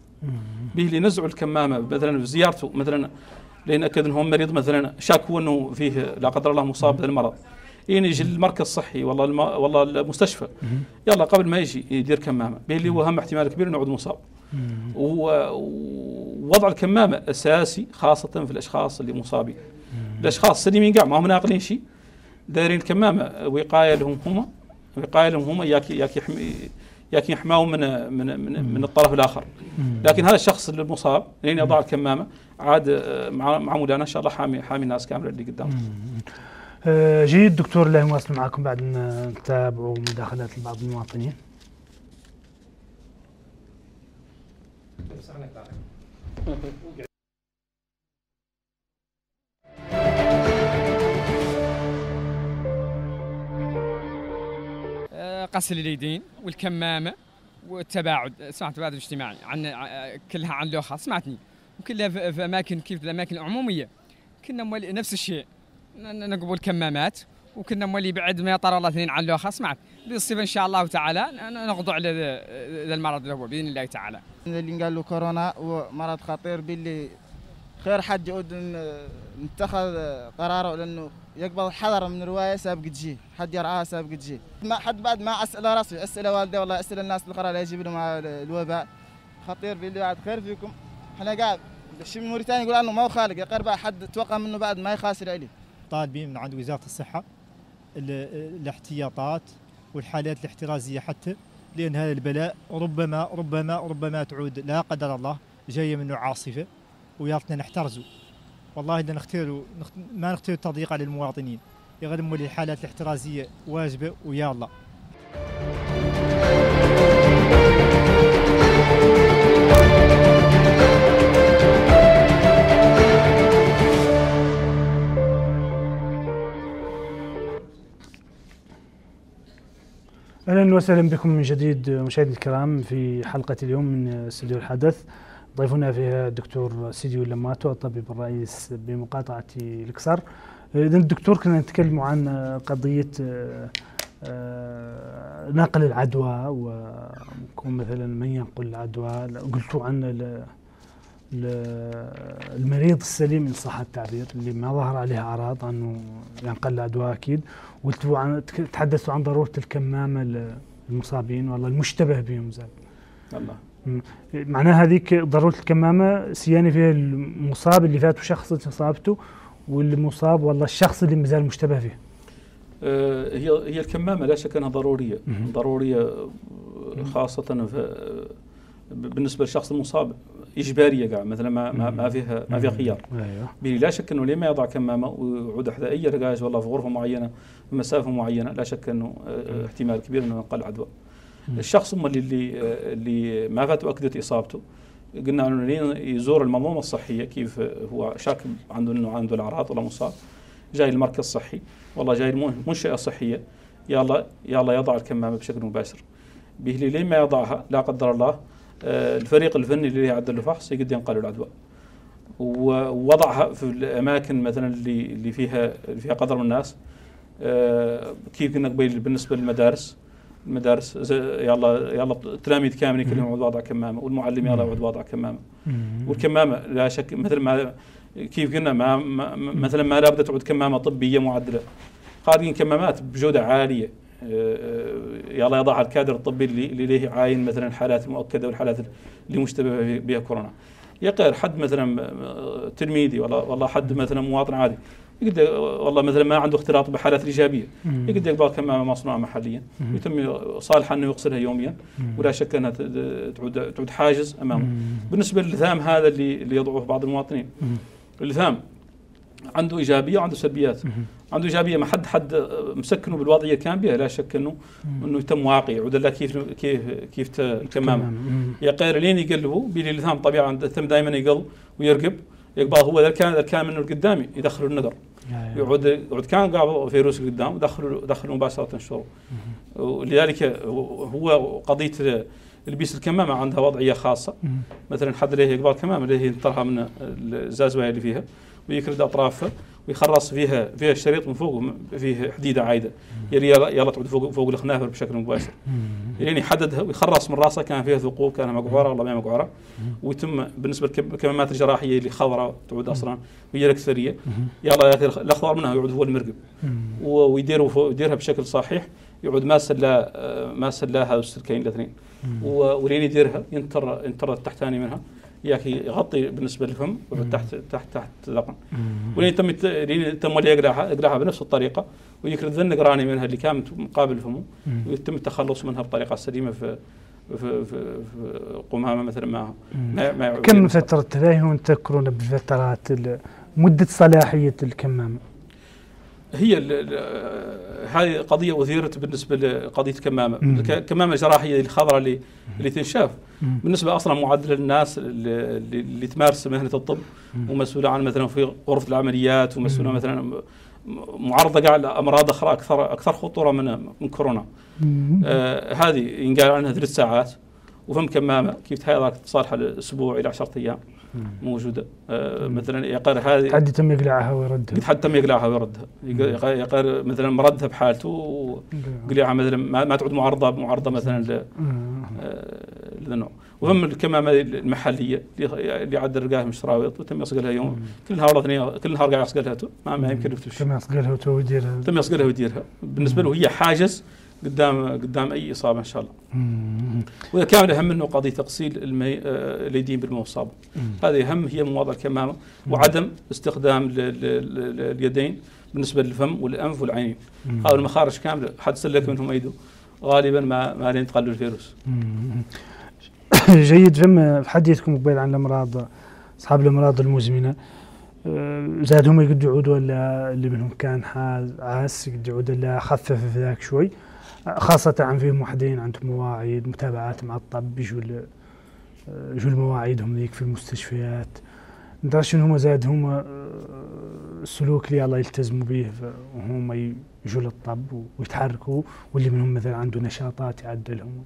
به اللي ينزعوا الكمامة مثلا في زيارته مثلا لين اكد أنه مريض مثلا شاك هو أنه فيه لا قدر الله مصاب بالمرض. يجي المركز الصحي والله الم... والله المستشفى. يلا قبل ما يجي يدير كمامة. بين اللي هو هم احتمال كبير إنه يعود مصاب. ووضع الكمامة أساسي خاصة في الأشخاص اللي مصابين. الأشخاص السليمين قاع ما هم ناقلين شيء. دايرين الكمامة وقاية لهم هم وقاية لهم هم ياك ياك يحمي ياك يحماهم من من من, من الطرف الآخر. لكن هذا الشخص المصاب لين يضع الكمامه عاد مع مع مولانا إن شاء الله حامي حامي الناس كاملة اللي قدامه. آه، جيد دكتور الله يواصل معكم بعد نتابعوا مداخلات بعض المواطنين. غسل اليدين والكمامة والتباعد. سمعت التباعد الاجتماعي عن كلها عن لوخة. سمعتني. وكلها في أماكن كيف الأماكن العمومية. كنا نفس الشيء. نقبل كمامات وكنا مولي بعد ما يطر الله اثنين عن لوخة. سمعت. بالصيف إن شاء الله تعالى نخضع للمرض الأول بإذن الله تعالى. اللي قال له كورونا ومرض خطير باللي خير حد يعود نتخذ قراره لأنه يقبل حذر من رواية سابق تجي حد يرعاها سابق تجي. ما حد بعد ما اسئله راسي اسئله والده والله اسئله الناس القرار لا يجيب لهم الوباء. خطير باللي بعد خير فيكم. إحنا قاعد الشيء من موريتانيا يقول انه ما هو خالق يقرب حد توقع منه بعد ما يخاسر عليه طالبين من عند وزارة الصحة الاحتياطات والحالات الاحترازية حتى لأن هذا البلاء ربما ربما ربما تعود لا قدر الله جاية منه عاصفة ويارتنا نحترزوا والله إذا نختاروا ما نختاروا التضييق على المواطنين. يغنموا الحالات الاحترازية واجبة ويا الله. أهلا وسهلا بكم من جديد مشاهدينا الكرام في حلقة اليوم من استوديو الحدث. ضيفنا فيها الدكتور سيديو لماتو الطبيب الرئيس بمقاطعة الكسر اذا الدكتور كنا نتكلم عن قضية آه، نقل العدوى وكون مثلا من ينقل العدوى؟ قلتوا عن المريض السليم ان صح التعبير اللي ما ظهر عليه أعراض أنه ينقل العدوى أكيد. قلتوا عن تحدثوا عن ضرورة الكمامة للمصابين والله المشتبه بهم زاد. الله. معناها هذيك ضرورة الكمامة سيانة فيها المصاب اللي فاته شخص اصابته والمصاب والله الشخص اللي مازال مشتبه فيه. آه هي هي الكمامة لا شك أنها ضرورية. ضرورية خاصة بالنسبة للشخص المصاب إجبارية قاعد مثلا ما ما, ما فيها ما فيها خيار. أيوه. لا شك أنه لما يضع كمامة ويعود احذائيه رقاش والله في غرفة معينة بمسافه معينة لا شك أنه آه، احتمال كبير أنه ينقل عدوى. الشخص اللي اللي اللي ما فات أكدت إصابته. قلنا أنه يزور المنظومة الصحية كيف هو شاك عنده إنه عنده الأعراض ولا مصاب. جاي المركز الصحي. والله جاي المنشاه الصحيه يلا يلا يضع الكمامة بشكل مباشر. به لين ما يضعها لا قدر الله آه، الفريق الفني اللي يعدل الفحص يقدر ينقل العدوى ووضعها في الأماكن مثلا اللي اللي فيها اللي فيها قدر من الناس. آه، كيف كنا قبيل بالنسبة للمدارس. المدارس يلا يلا التلاميذ كاملين كلهم يعود وضع كمامة والمعلم يلا يعود وضع كمامة. والكمامة لا شك مثل ما كيف قلنا ما ما مثلا ما لابد تعود كمامة طبية معدلة. خارجين كمامات بجودة عالية. يلا يضعها الكادر الطبي اللي اللي عاين مثلا الحالات المؤكدة والحالات اللي مشتبه بها كورونا. يقدر حد مثلا تلميذي والله والله حد مثلا مواطن عادي. يقدر والله مثلا ما عنده اختلاط بحالات الايجابيه يقدر يقبل كمامه مصنوعه محليا. ويتم صالحا إنه يغسلها يوميا ولا شك أنها تعود تعود حاجز أمامه. بالنسبة للثام هذا اللي اللي يضعه بعض المواطنين. اللثام عنده إيجابية وعنده سلبيات. عنده إيجابية ما حد حد مسكنه بالوضعية كان بها لا شك إنه إنه يتم واقي يعود له كيف كيف كيف تكمامه يا غير لين يقلبوا بيلي اللثام طبيعه الثم دائما يقل ويرقب. يقبل هو اذا كان اذا كان منه قدامي يدخلوا النذر. يعود يعود كان قاعد فيروس قدام دخلوا دخلوا مباشرة الشرب ولذلك هو قضية البيس الكمامة عندها وضعية خاصة. مثلا حد له يقبل كمامة اللي هي ينطرها من الزازوايه اللي فيها ويكرد اطرافها ويخرص فيها فيها الشريط من فوق فيه حديدة عايدة. يلي يلا تعود فوق فوق الخنافر بشكل مباشر. يعني يحددها ويخرص من راسها كان فيها ثقوب كان مقعورة ولا ما مقعورة. ويتم بالنسبة للكمامات الجراحية اللي خضراء تعود أصلا وهي الاكثريه يلا الأخضر منها يعود هو المرقب. ويديروا يديرها بشكل صحيح. يعود ما سلا ما سلاها السلكين الاثنين. ولين يديرها ينتر ينتر التحتاني منها. ياك يغطي بالنسبة لهم تحت تحت تحت الذقن ولين تم لين تم يقلعها يقلعها بنفس الطريقة ويكرد ذن قراني منها اللي كانت مقابل فمه ويتم التخلص منها بطريقة سليمة في في, في, في قمامة مثلا ما, ما كم فترة تلاقيهم تذكرون بفترات مدة صلاحية الكمامة؟ هي هذه قضية اثيرت بالنسبة لقضية كمامة، الكمامه الجراحيه الخضراء اللي اللي تنشاف. بالنسبة أصلا معدل الناس اللي, اللي تمارس مهنة الطب ومسؤوله عن مثلا في غرفة العمليات ومسؤوله مثلا معرضة قاعد لأمراض أخرى أكثر أكثر خطورة من من كورونا. آه هذه ينقال عنها ثلاث ساعات وفم كمامة كيف تهيأ صالحه لاسبوع إلى 10 أيام. موجودة. آه مثلا يقر هذه حد تم يقلعها ويردها. حد تم يقلعها ويردها. يقر مثلا مردها بحالته وقلعها مثلا ما, تعود معرضه معرضة مثلا للنوع وهم الكمامه المحلية اللي عاد رقاها مشراويط وتم يصق لها يوم كل نهار اثنين كل نهار قاعد يصق لها ما, ما يمكن تم يصق لها ويديرها تم يصق لها ويديرها. بالنسبة له هي حاجز قدام قدام أي إصابة إن شاء الله. وإذا كان الاهم منه قضيه تغسيل المي... اليدين بالماء والصابون. هذه اهم هي مواضع الكمامه وعدم استخدام اليدين بالنسبة للفم والأنف والعينين. هذه المخارج كامله حد سلك منهم ايده غالبا ما ما ينتقل الفيروس. جيد. فم في حديثكم قبيل عن الأمراض أصحاب الأمراض المزمنة. زاد هم يقدروا يعودوا ولا اللي منهم كان عاس يقدروا يعودوا ولا خفف ذاك شوي. خاصة عن فيهم وحدين عندهم مواعيد متابعات مع الطب بيجوا يجوا المواعيدهم ذيك في المستشفيات. ندرش ان هم زاد؟ هم السلوك اللي الله يلتزموا به وهم يجوا للطب ويتحركوا واللي منهم مثلا عنده نشاطات يعدلهم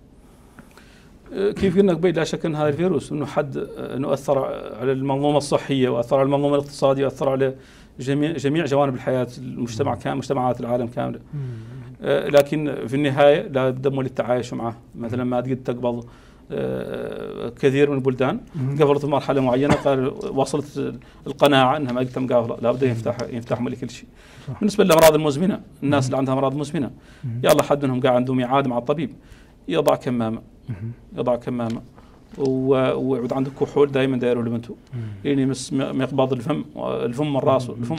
كيف قلنا قبل لا شك ان هذا الفيروس إنه حد إنه أثر على المنظومة الصحية وأثر على المنظومة الاقتصادية وأثر على جميع جميع جوانب الحياة المجتمع كامل مجتمعات العالم كاملة. آه لكن في النهاية لا بد من التعايش معه. مثلا ما تقدر تقبض آه كثير من البلدان قفلت في مرحلة معينة قال وصلت القناعة إنها ما تم قافله لابد يفتح يفتح لكل شيء. بالنسبة للأمراض المزمنة الناس اللي عندها أمراض مزمنة. يلا حد منهم قاعد عنده ميعاد مع الطبيب. يضع كمامة. يضع كمامة. ويعود عندك كحول دائما دايره لبنته يعني يمس مقبض الفم الفم من راسه الفم.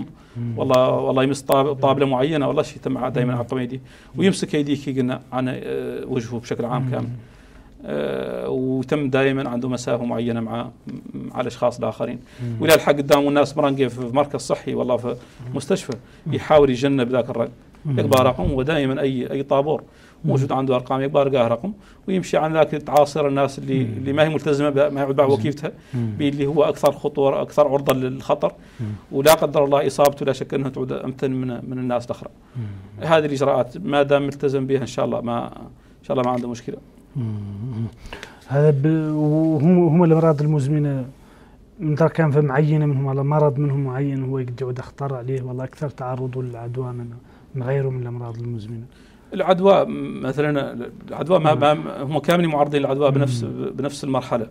والله والله يمس طابلة معينة والله شيء تم دائما على يديه ويمسك يديك قلنا عن وجهه بشكل عام كامل. آه وتم دائما عنده مسافة معينة مع مع الأشخاص الآخرين. وإلى الحق قدام الناس مرنقة في مركز صحي والله في مستشفى يحاول يجنب ذاك الرقم يقبل رقم ودائما أي أي طابور. موجود عنده أرقام يبغى يلقاه رقم ويمشي عن ذاك تعاصر الناس اللي مم. اللي ما هي ملتزمة ما يعود وكيفتها اللي هو أكثر خطوره أكثر عرضة للخطر ولا قدر الله إصابته لا شك أنها تعود امتن من من الناس الأخرى. هذه الإجراءات ما دام ملتزم بها إن شاء الله ما إن شاء الله ما عنده مشكلة. هذا وهم هم الأمراض المزمنة من ترى كان في معينة منهم على مرض منهم معين هو يقعد يخطر عليه والله أكثر تعرضه للعدوى من من غيره من الأمراض المزمنة. العدوى مثلا العدوى ما, ما هم كاملين معرضين للعدوى بنفس بنفس المرحلة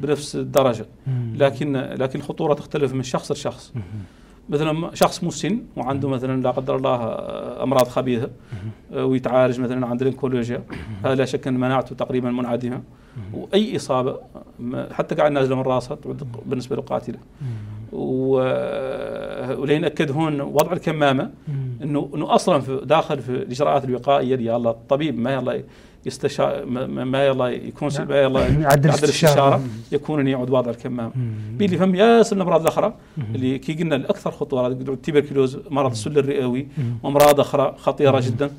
بنفس الدرجة. لكن لكن الخطورة تختلف من شخص لشخص. مثلا شخص مسن وعنده مثلا لا قدر الله أمراض خبيثة ويتعالج مثلا عند الإنكولوجيا. هذا لا شك أن مناعته تقريبا منعدمة. وأي إصابة حتى قاعد نازلة من راسها بالنسبة له قاتله ولين أكد هون وضع الكمامة إنه إنه أصلا في داخل في الإجراءات الوقائية اللي الله الطبيب ما يلا يستشار ما يلا يكون نعم. ما يلا يعدل استشارة. يكون إنه يعود وضع الكمامة. بيلي فهم ياسر الامراض الأخرى اللي كي قلنا الأكثر خطورة ال tuberculose مرض السل الرئوي وأمراض أخرى خطيرة جدا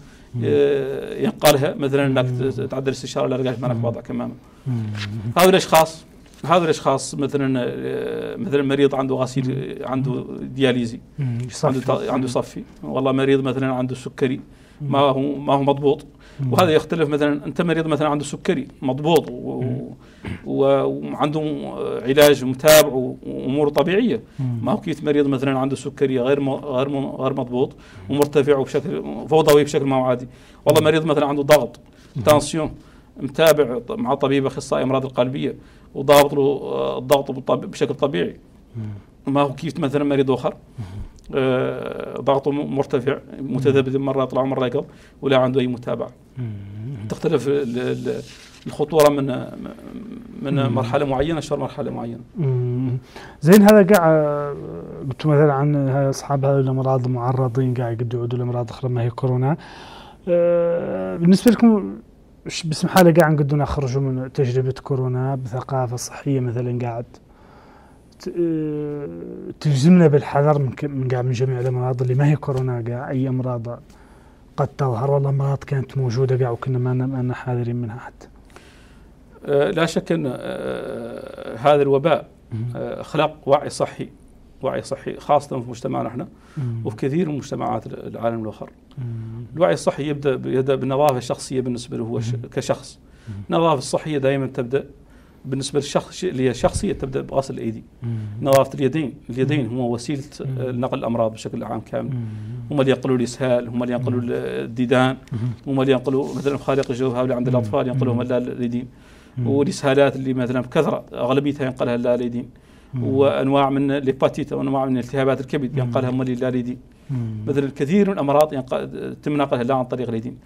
ينقلها مثلا إنك تعدل استشارة لا ما انك وضع كمامة. هذول الاشخاص هذول الاشخاص مثلا مثلا مريض عنده غسيل عنده dialysé عنده عنده صفي. والله مريض مثلا عنده سكري ما هو ما هو مضبوط. وهذا يختلف مثلا أنت مريض مثلا عنده سكري مضبوط. وعنده علاج متابع واموره طبيعية. ما هو كيف مريض مثلا عنده سكري غير غير غير مضبوط ومرتفع وبشكل فوضوي بشكل ما عادي. والله مريض مثلا عنده ضغط tension متابع مع طبيب أخصائي أمراض القلبية وضابط له الضغط بشكل طبيعي. ما هو كيف مثلا مريض آخر؟ آه، ضغطه مرتفع متذبذب مرة يطلع ومره يقل ولا عنده أي متابعة. تختلف الخطورة من من مرحلة معينة شر مرحلة معينة. زين هذا قاعد قلت مثلا عن أصحاب هذه الأمراض المعرضين قاعد قد يعودوا لأمراض أخرى ما هي كورونا. آه، بالنسبة لكم باسم حاله قاعد نقدر نخرجوا من تجربة كورونا بثقافة صحية مثلا قاعد تلزمنا بالحذر من من من جميع الأمراض اللي ما هي كورونا قاع. أي أمراض قد تظهر والله أمراض كانت موجودة قاع وكنا ما ما حذرين منها حتى. أه لا شك أن أه هذا الوباء خلق وعي صحي. وعي صحي خاصة في مجتمعنا إحنا وفي كثير من مجتمعات العالم الآخر. الوعي الصحي يبدأ يبدأ بالنظافة الشخصية بالنسبة له هو كشخص. النظافة الصحية دائما تبدأ بالنسبة للشخص اللي هي شخصية تبدأ بغسل الأيدي. نظافة اليدين. اليدين هو وسيلة نقل الأمراض بشكل عام كامل. هم اللي ينقلوا الإسهال هم اللي ينقلوا الديدان هم اللي ينقلوا مثلا خالق الجو هؤلاء عند الأطفال ينقلوهم اليدين والإسهالات اللي مثلا بكثرة أغلبيتها ينقلها اليدين وأنواع من الهيباتيتا وانواع من التهابات الكبد ينقلها هم اليدين مثل الكثير من الأمراض يتم نقلها لا عن طريق اليدين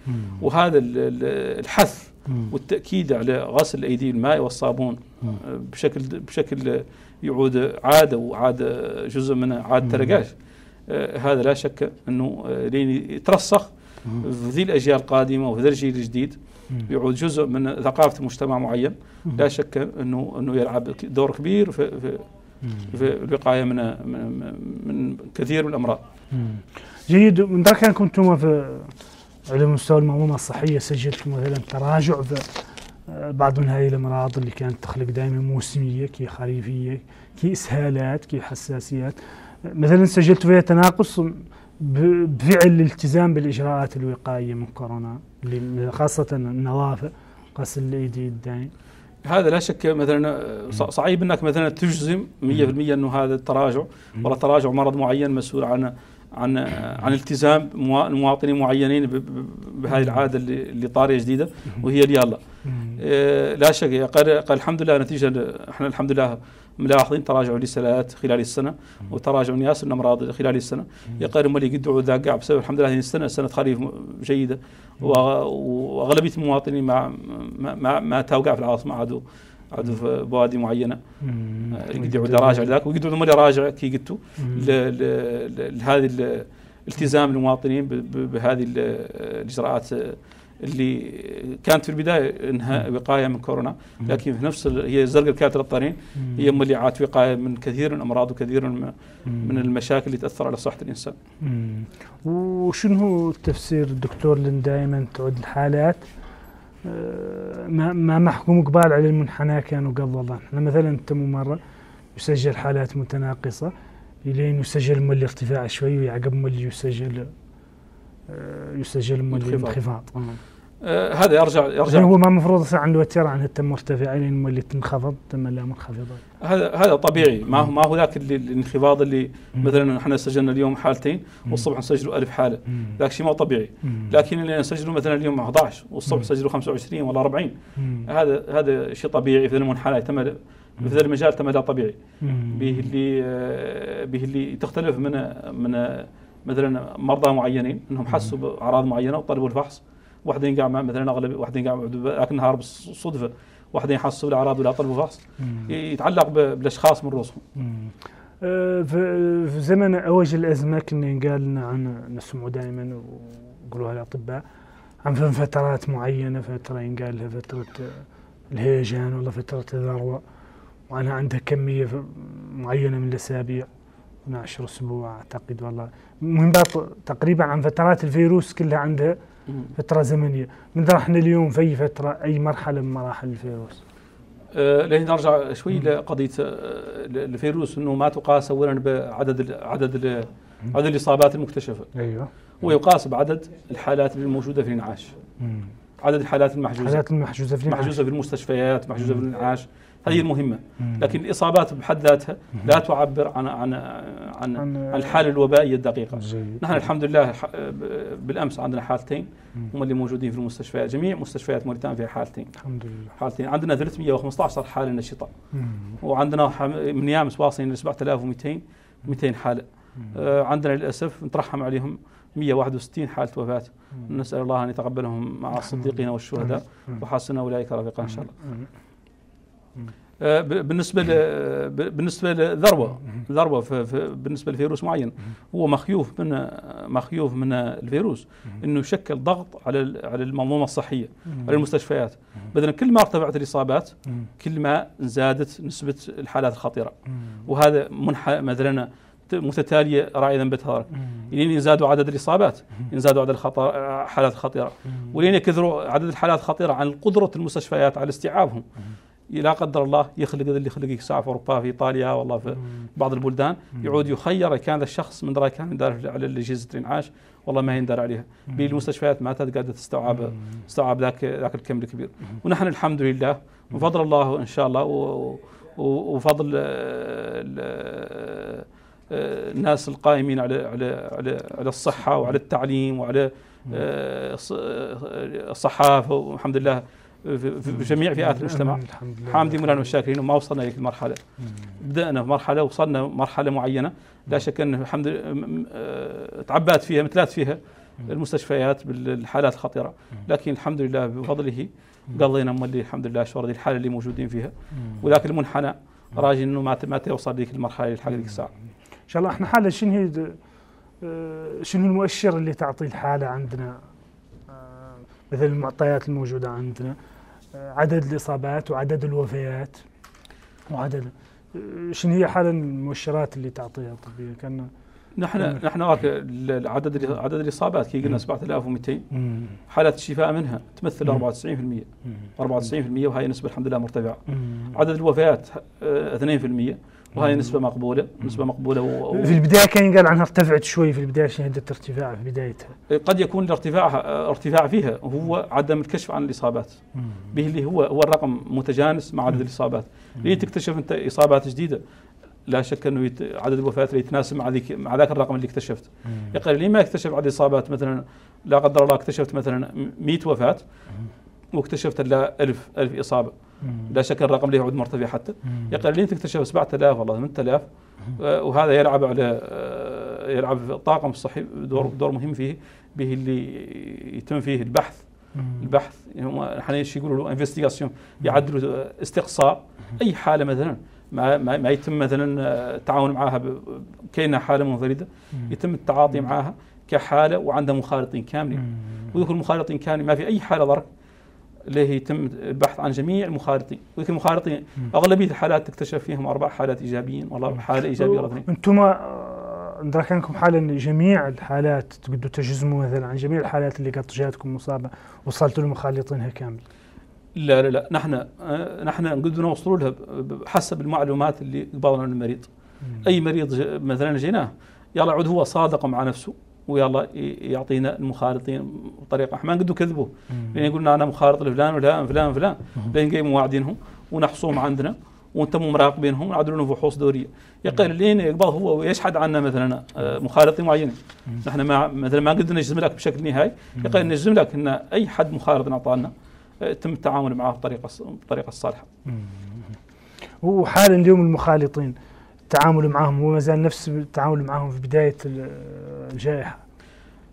وهذا الحث والتأكيد على غسل الأيدي الماء والصابون بشكل بشكل يعود عادة وعاده جزء من عاده ترقاش. آه، هذا لا شك أنه آه، لين يترسخ في ذي الأجيال القادمة وفي ذا الجيل الجديد يعود جزء من ثقافة مجتمع معين. لا شك انه أنه يلعب دور كبير في, في الوقايه من من, كثير من الأمراض. جيد. من ذاك كنتم في على مستوى المنظومه الصحية سجلت مثلا تراجع في آه، بعض من هذه الأمراض اللي كانت تخلق دائما موسمية كي خريفية كي إسهالات كي حساسيات. مثلا سجلت فيها تناقص بفعل الالتزام بالإجراءات الوقائية من كورونا خاصة النظافه غسل الأيدي الدائم. هذا لا شك مثلا صعيب إنك مثلا تجزم 100% إنه هذا التراجع. ولا تراجع مرض معين مسؤول عن عن عن التزام مواطنين معينين بهذه العادة اللي, اللي طارية جديدة وهي اليلا. آه لا شك قال الحمد لله نتيجة إحنا الحمد لله ملاحظين تراجع الاسهالات خلال السنة وتراجع من الامراض خلال السنة. يقال هم اللي قدعوا ذا قاع بسبب الحمد لله هذه السنة سنة خريف جيدة. وأغلبية المواطنين ما ما ما توقع في العاصمة عادوا عاد في بوادي معينة. يقدروا يراجع ذاك. ويقدروا هم يراجع كي قلتوا لهذه التزام المواطنين بهذه الإجراءات اللي كانت في البداية إنها وقاية من كورونا لكن في نفس هي الزرقاء الكاتره الطرين هي مليعات وقاية من كثير من الأمراض وكثير من المشاكل اللي تأثر على صحة الإنسان. وشنو هو التفسير الدكتور لأن دائما تعود الحالات؟ ما ما محكوم قبال على المنحنى كانوا قبل إحنا مثلا تم مرة يسجل حالات متناقصة إلين يسجل مولي ارتفاع شوي ويعقب مولي يسجل آه، يسجل مولي انخفاض. آه هذا يرجع يعني يرجع هو ما المفروض يصير عنده وتيره عن تم مرتفعة لين اللي تنخفض تم لا منخفضة. هذا هذا طبيعي. ما هو ما هو ذاك اللي الانخفاض اللي مثلا إحنا سجلنا اليوم حالتين والصبح نسجلوا ألف حالة. ذاك شيء ما طبيعي. لكن اللي نسجلوا مثلا اليوم 11 والصبح. سجلوا 25 ولا 40 مم. هذا هذا شيء طبيعي في المنحنى. تم في المجال تم طبيعي. به اللي آه، به اللي تختلف من من مثلا مرضى معينين إنهم حسوا بأعراض معينة وطلبوا الفحص. واحدين قاع مع مثلا أغلب واحدين قاع لكن نهار بالصدفه واحدين حسوا بالأعراض ولا طلبوا فحص. يتعلق بالأشخاص من رؤوسهم. مم. آه، في زمن أوج الأزمة كنا لنا عن نسمعوا دائما ويقولوها الاطباء عن فترات معينة فترة ينقال لها فترة الهيجان ولا فترة الذروة. وعنها عندها كمية معينة من الأسابيع. 12 أسبوع أعتقد والله. من بعد تقريبا عن فترات الفيروس كلها عندها فترة زمنية. من إحنا اليوم في أي فترة أي مرحلة من مراحل الفيروس؟ آه، لين نرجع شوي. لقضية آه، الفيروس إنه ما تقاس اولا بعدد ال- عدد ال- عدد الإصابات المكتشفة. أيوه. هو يقاس بعدد الحالات الموجوده في الانعاش. عدد الحالات المحجوزة. حالات المحجوزة في الإنعاش. محجوزة في المستشفيات محجوزة في. الانعاش. هذه المهمة. لكن الاصابات بحد ذاتها لا تعبر عن عن عن, عن الحاله الوبائيه الدقيقة. نحن الحمد لله بالأمس عندنا حالتين. هم اللي موجودين في المستشفيات جميع مستشفيات موريتانيا فيها حالتين. الحمد لله. حالتين. عندنا 315 حالة نشطه. وعندنا من يامس واصلين ل 7200 200 حالة. آه، عندنا للأسف نترحم عليهم 161 حالة وفاة. مم. نسأل الله أن يتقبلهم مع الصديقين والشهداء. وحسن أولئك رفيقا إن شاء الله. بالنسبة ل- ب- بالنسبة للذروه ذروة في في بالنسبة لفيروس معين. هو مخيوف من مخيوف من الفيروس. إنه يشكل ضغط على ال- على المنظومة الصحية على المستشفيات. بدل كل ما ارتفعت الإصابات. كل ما زادت نسبة الحالات الخطيرة. وهذا منح مثلا متتالية راعي مم. لين يزادوا عدد الإصابات يزادوا عدد الخطر حالات الخطيره ولين يكثروا عدد الحالات الخطيرة عن قدرة المستشفيات على استيعابهم. لا قدر الله يخلق اللي يخلق ساعة في أوروبا في إيطاليا والله في بعض البلدان. يعود يخير كان ذا الشخص من دراي كان يندار على اجهزه الانعاش والله ما يندار عليها. بي المستشفيات ما قاعدة تستوعب تستوعب ذاك ذاك الكم الكبير. ونحن الحمد لله بفضل الله إن شاء الله وفضل ال- الناس القائمين على على على على الصحة وعلى التعليم وعلى آه، آه، الصحافة والحمد لله. في جميع فئات المجتمع. الحمد لله حامدين مولانا والشاكرين وما وصلنا لهذه المرحلة. بدأنا في مرحلة وصلنا مرحلة معينة. لا شك ان الحمد لله آه، تعبأت فيها مثلات فيها المستشفيات بالحالات الخطيرة. لكن الحمد لله بفضله قضينا مولي الحمد لله شهر هذه الحالة اللي موجودين فيها. ولكن المنحنى راجي إنه ما ما توصل ذيك المرحلة اللي تحقق ذيك الساعة إن شاء الله إحنا حالة شنو هي؟ آه، شنو المؤشر اللي تعطي الحالة عندنا؟ آه، مثل المعطيات الموجودة عندنا. عدد الإصابات وعدد الوفيات وعدد آه، شنو هي حاله المؤشرات اللي تعطيها طبيا كان نحن نحن عدد عدد الإصابات كي قلنا 7200 مم. حالات الشفاء منها تمثل مم. 94% مم. 94% وهي نسبة الحمد لله مرتفعة. عدد الوفيات آه، 2% وهي نسبة مقبولة نسبة مقبولة و- في البداية كان ينقال عنها ارتفعت شوي في البداية شهدت ارتفاع في بدايتها؟ قد يكون الارتفاع ارتفاع فيها هو عدم الكشف عن الإصابات. به اللي هو هو الرقم متجانس مع عدد الإصابات. لين تكتشف أنت إصابات جديدة؟ لا شك أنه يت... عدد الوفيات اللي يتناسب مع ذيك مع ذاك الرقم اللي اكتشفت. يقل لين ما اكتشف عدد الاصابات مثلا لا قدر الله اكتشفت مثلا 100 وفاة. واكتشفت لا 1000 1000 إصابة. لا شك الرقم لا يعود مرتفع حتى. يقل لين تكتشف 7000 والله 8000 آه، وهذا يلعب على آه، يلعب في الطاقم الصحي دور دور مهم فيه به اللي يتم فيه البحث. البحث هم إحنا إيش يقولوا له؟ انفستيغاسيون يعدلوا استقصاء. أي حالة مثلا ما ما, يتم مثلا آه، التعاون معها كأنها حالة منفردة. يتم التعاطي معها كحالة وعندها مخالطين كاملين. وذوك المخالطين كاملين ما في أي حالة ضرر. اللي هي يتم البحث عن جميع المخالطين وذوك المخالطين أغلبية الحالات تكتشف فيهم أربع حالات إيجابيين والله حالة إيجابية اثنين أنتم آه، ندرك عنكم حاله إن جميع الحالات تقدروا تجزموا مثلا عن جميع الحالات اللي قد جاتكم مصابة وصلتوا لمخالطينها كامل لا لا لا. نحن آه، نحن قدرنا نوصلوا لها حسب المعلومات اللي قبضنا من المريض. أي مريض مثلا جيناه يلا عود هو صادق مع نفسه. ويلا يعطينا المخالطين بطريقة إحنا ما نقدروا كذبوه لأن يقولنا أنا مخالط لفلان وفلان فلان فلان لين جاي مواعدينهم ونحصوهم عندنا وأنتم مراقبينهم وعدلوا لهم فحوص دورية. يقل لين يقبض هو ويشحد عنا مثلا آه، مخالطين معينين. نحن ما مثلا ما قدرنا نجزم لك بشكل نهائي. يقل نجزم لك إن أي حد مخالط أعطانا آه، يتم التعامل معه بطريقة بطريقة الصالحه وحالا اليوم المخالطين التعامل معهم هو ما زال نفس التعامل معهم في بداية ال- الجائحة.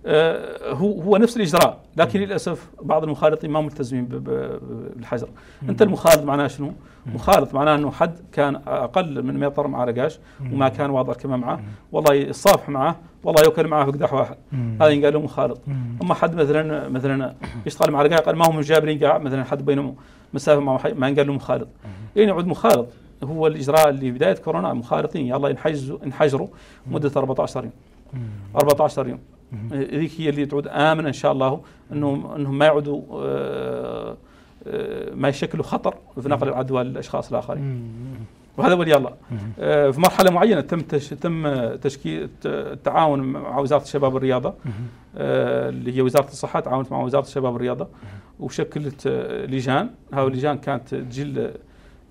آه، هو هو نفس الإجراء لكن للأسف بعض المخالطين ما ملتزمين بالحجر. أنت المخالط معناه شنو؟ مخالط معناه إنه حد كان أقل من متر مع رقاش وما كان واضع الكمام معه. والله يصافح معه والله يوكل معه في قداح واحد. هذا ينقال له مخالط. أما حد مثلا مثلا يشتغل مع رقاق ما هم جابرين قاع مثلا حد بينهم مسافه ما ينقال له مخالط. لين يعود مخالط. هو الإجراء اللي بداية كورونا مخالطين يلا ينحجزوا ينحجروا مدة 14 يوم. 14 يوم. ذيك هي اللي تعود آمنة إن شاء الله انهم إنهم ما يعودوا آه، آه، ما يشكلوا خطر في نقل العدوى للأشخاص الآخرين. وهذا ولي الله آه، في مرحلة معينة تم تش تم تشكيل الت- التعاون مع وزارة الشباب والرياضة. اللي هي وزارة الصحة تعاونت مع وزارة الشباب والرياضة وشكلت لجان. هاو اللجان كانت تجي ال-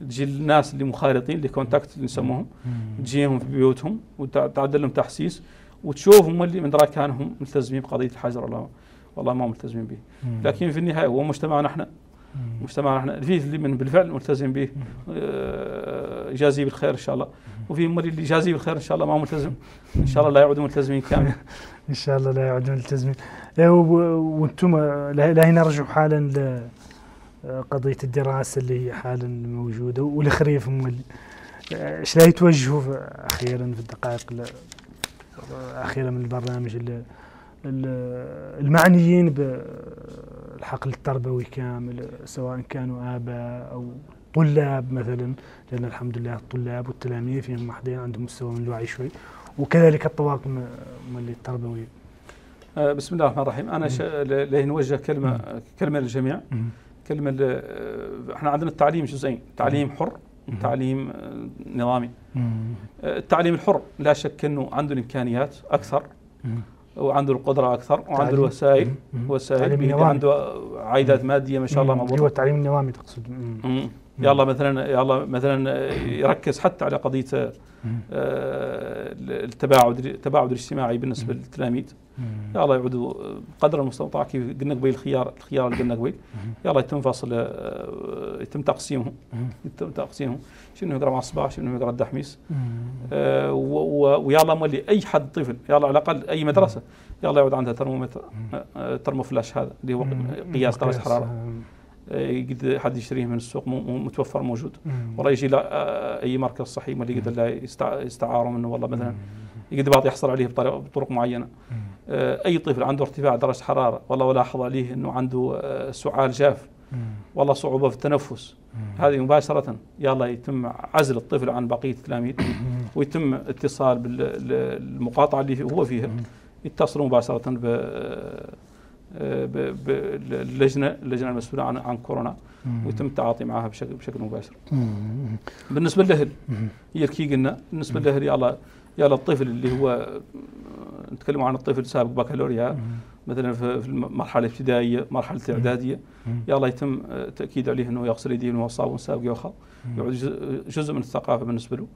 تجي الناس اللي مخالطين اللي contact اللي نسموهم تجيهم في بيوتهم وتعدل لهم تحسيس وتشوفهم اللي من دراك كانوا هم ملتزمين بقضية الحجر. ولا والله ما ملتزمين به. لكن في النهاية هو مجتمعنا إحنا. مجتمعنا إحنا. في اللي من بالفعل ملتزم به. آه، يجازيه بالخير إن شاء الله. وفي هم اللي يجازيه بالخير إن شاء الله ما ملتزم. إن شاء الله لا يعودوا ملتزمين كامل إن شاء الله لا يعودون ملتزمين. إيه، وأنتم لا لا نرجع حالا لقضيه الدراسة اللي هي حالا موجودة والخريف اللي إيش لا يتوجهوا أخيرا في الدقائق ال- الاخيره من البرنامج ال- ال- المعنيين بالحقل التربوي كامل سواء كانوا آباء أو طلاب مثلا لأن الحمد لله الطلاب والتلاميذ فيهم وحدين عندهم مستوى من الوعي شوي. وكذلك الطواقم مالي التربوي. آه، بسم الله الرحمن الرحيم. أنا ليه نوجه كلمه كلمة للجميع. آه، إحنا عندنا التعليم جزئين. تعليم حر وتعليم آه، نظامي. آه، التعليم الحر لا شك إنه عنده الإمكانيات أكثر وعنده القدرة أكثر وعنده تعليم. الوسائل. وسائل تعليم. عنده عائدات مادية ما شاء الله اللي هو مضبوطه التعليم النظامي تقصد. يلا مثلا يلا مثلا يركز حتى على قضية آه، التباعد التباعد الاجتماعي بالنسبة للتلاميذ. يلا يعودوا قدر المستطاع كيف قلنا قبيل الخيار الخيار اللي قلنا قبيل. يلا يتم فصل آه، يتم تقسيمهم يتم تقسيمهم شنو يقرأ مع الصباح شنو يقرأ الدحميس. آه، ويلا مولي أي حد طفل يلا على الأقل أي مدرسة يلا يعود عندها ترمومتر آه، ترموفلاش هذا اللي هو قياس درجة حرارة. يقدر حد يشتريه من السوق متوفر موجود. والله يجي آه، أي مركز صحي ما اللي يقدر يستعاره منه والله مثلا. يقدر بعض يحصل عليه بطرق معينة. آه، أي طفل عنده ارتفاع درجة حرارة والله ولاحظ عليه إنه عنده آه، سعال جاف. والله صعوبة في التنفس. هذه مباشرة يلا يتم عزل الطفل عن بقية التلاميذ. ويتم اتصال بالمقاطعه اللي هو فيها. يتصلوا مباشرة ب- باللجنه اللجنه المسؤوله عن عن كورونا ويتم التعاطي معها بشكل بشكل مباشر. بالنسبة للأهل هي كي قلنا بالنسبة للأهل يلا يلا الطفل اللي هو نتكلم عن الطفل سابق بكالوريا مثلا في المرحله الابتدائيه مرحلة الاعداديه يلا يتم آه، تأكيد عليه إنه يغسل يديه إنه صابون سابق يوخى يعود جزء- من الثقافة بالنسبة له.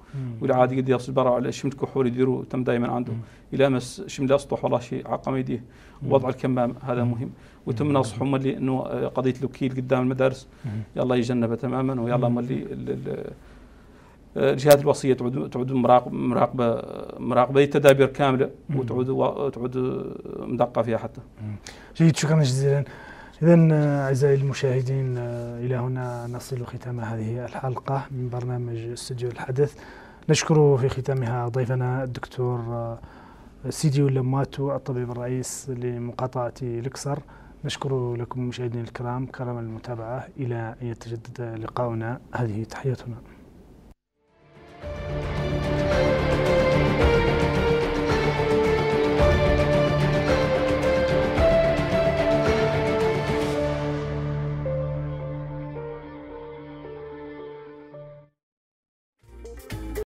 والعادي قد يغسل برا على شمت كحول يديروا تم دائما عنده. يلامس شمل الاسطح والله شيء عقم يديه. وضع الكمام هذا مهم. ويتم نصحهم اللي إنه آه، قضية الوكيل قدام المدارس. يلا يجنبها تماما ويلا ملي آه، الجهات الوصية تعود تعود مراقب مراقبه مراقبة تدابير كاملة. وتعود تعود مدقة فيها حتى. جيد شكرا جزيلا. إذا أعزائي المشاهدين آه، إلى هنا نصل ختام هذه الحلقة من برنامج استوديو الحدث. نشكر في ختامها ضيفنا الدكتور آه، سيدي لماتو الطبيب الرئيس لمقاطعة الإكسر نشكر لكم مشاهدينا الكرام كرم المتابعة. إلى أن يتجدد لقاؤنا. هذه تحياتنا.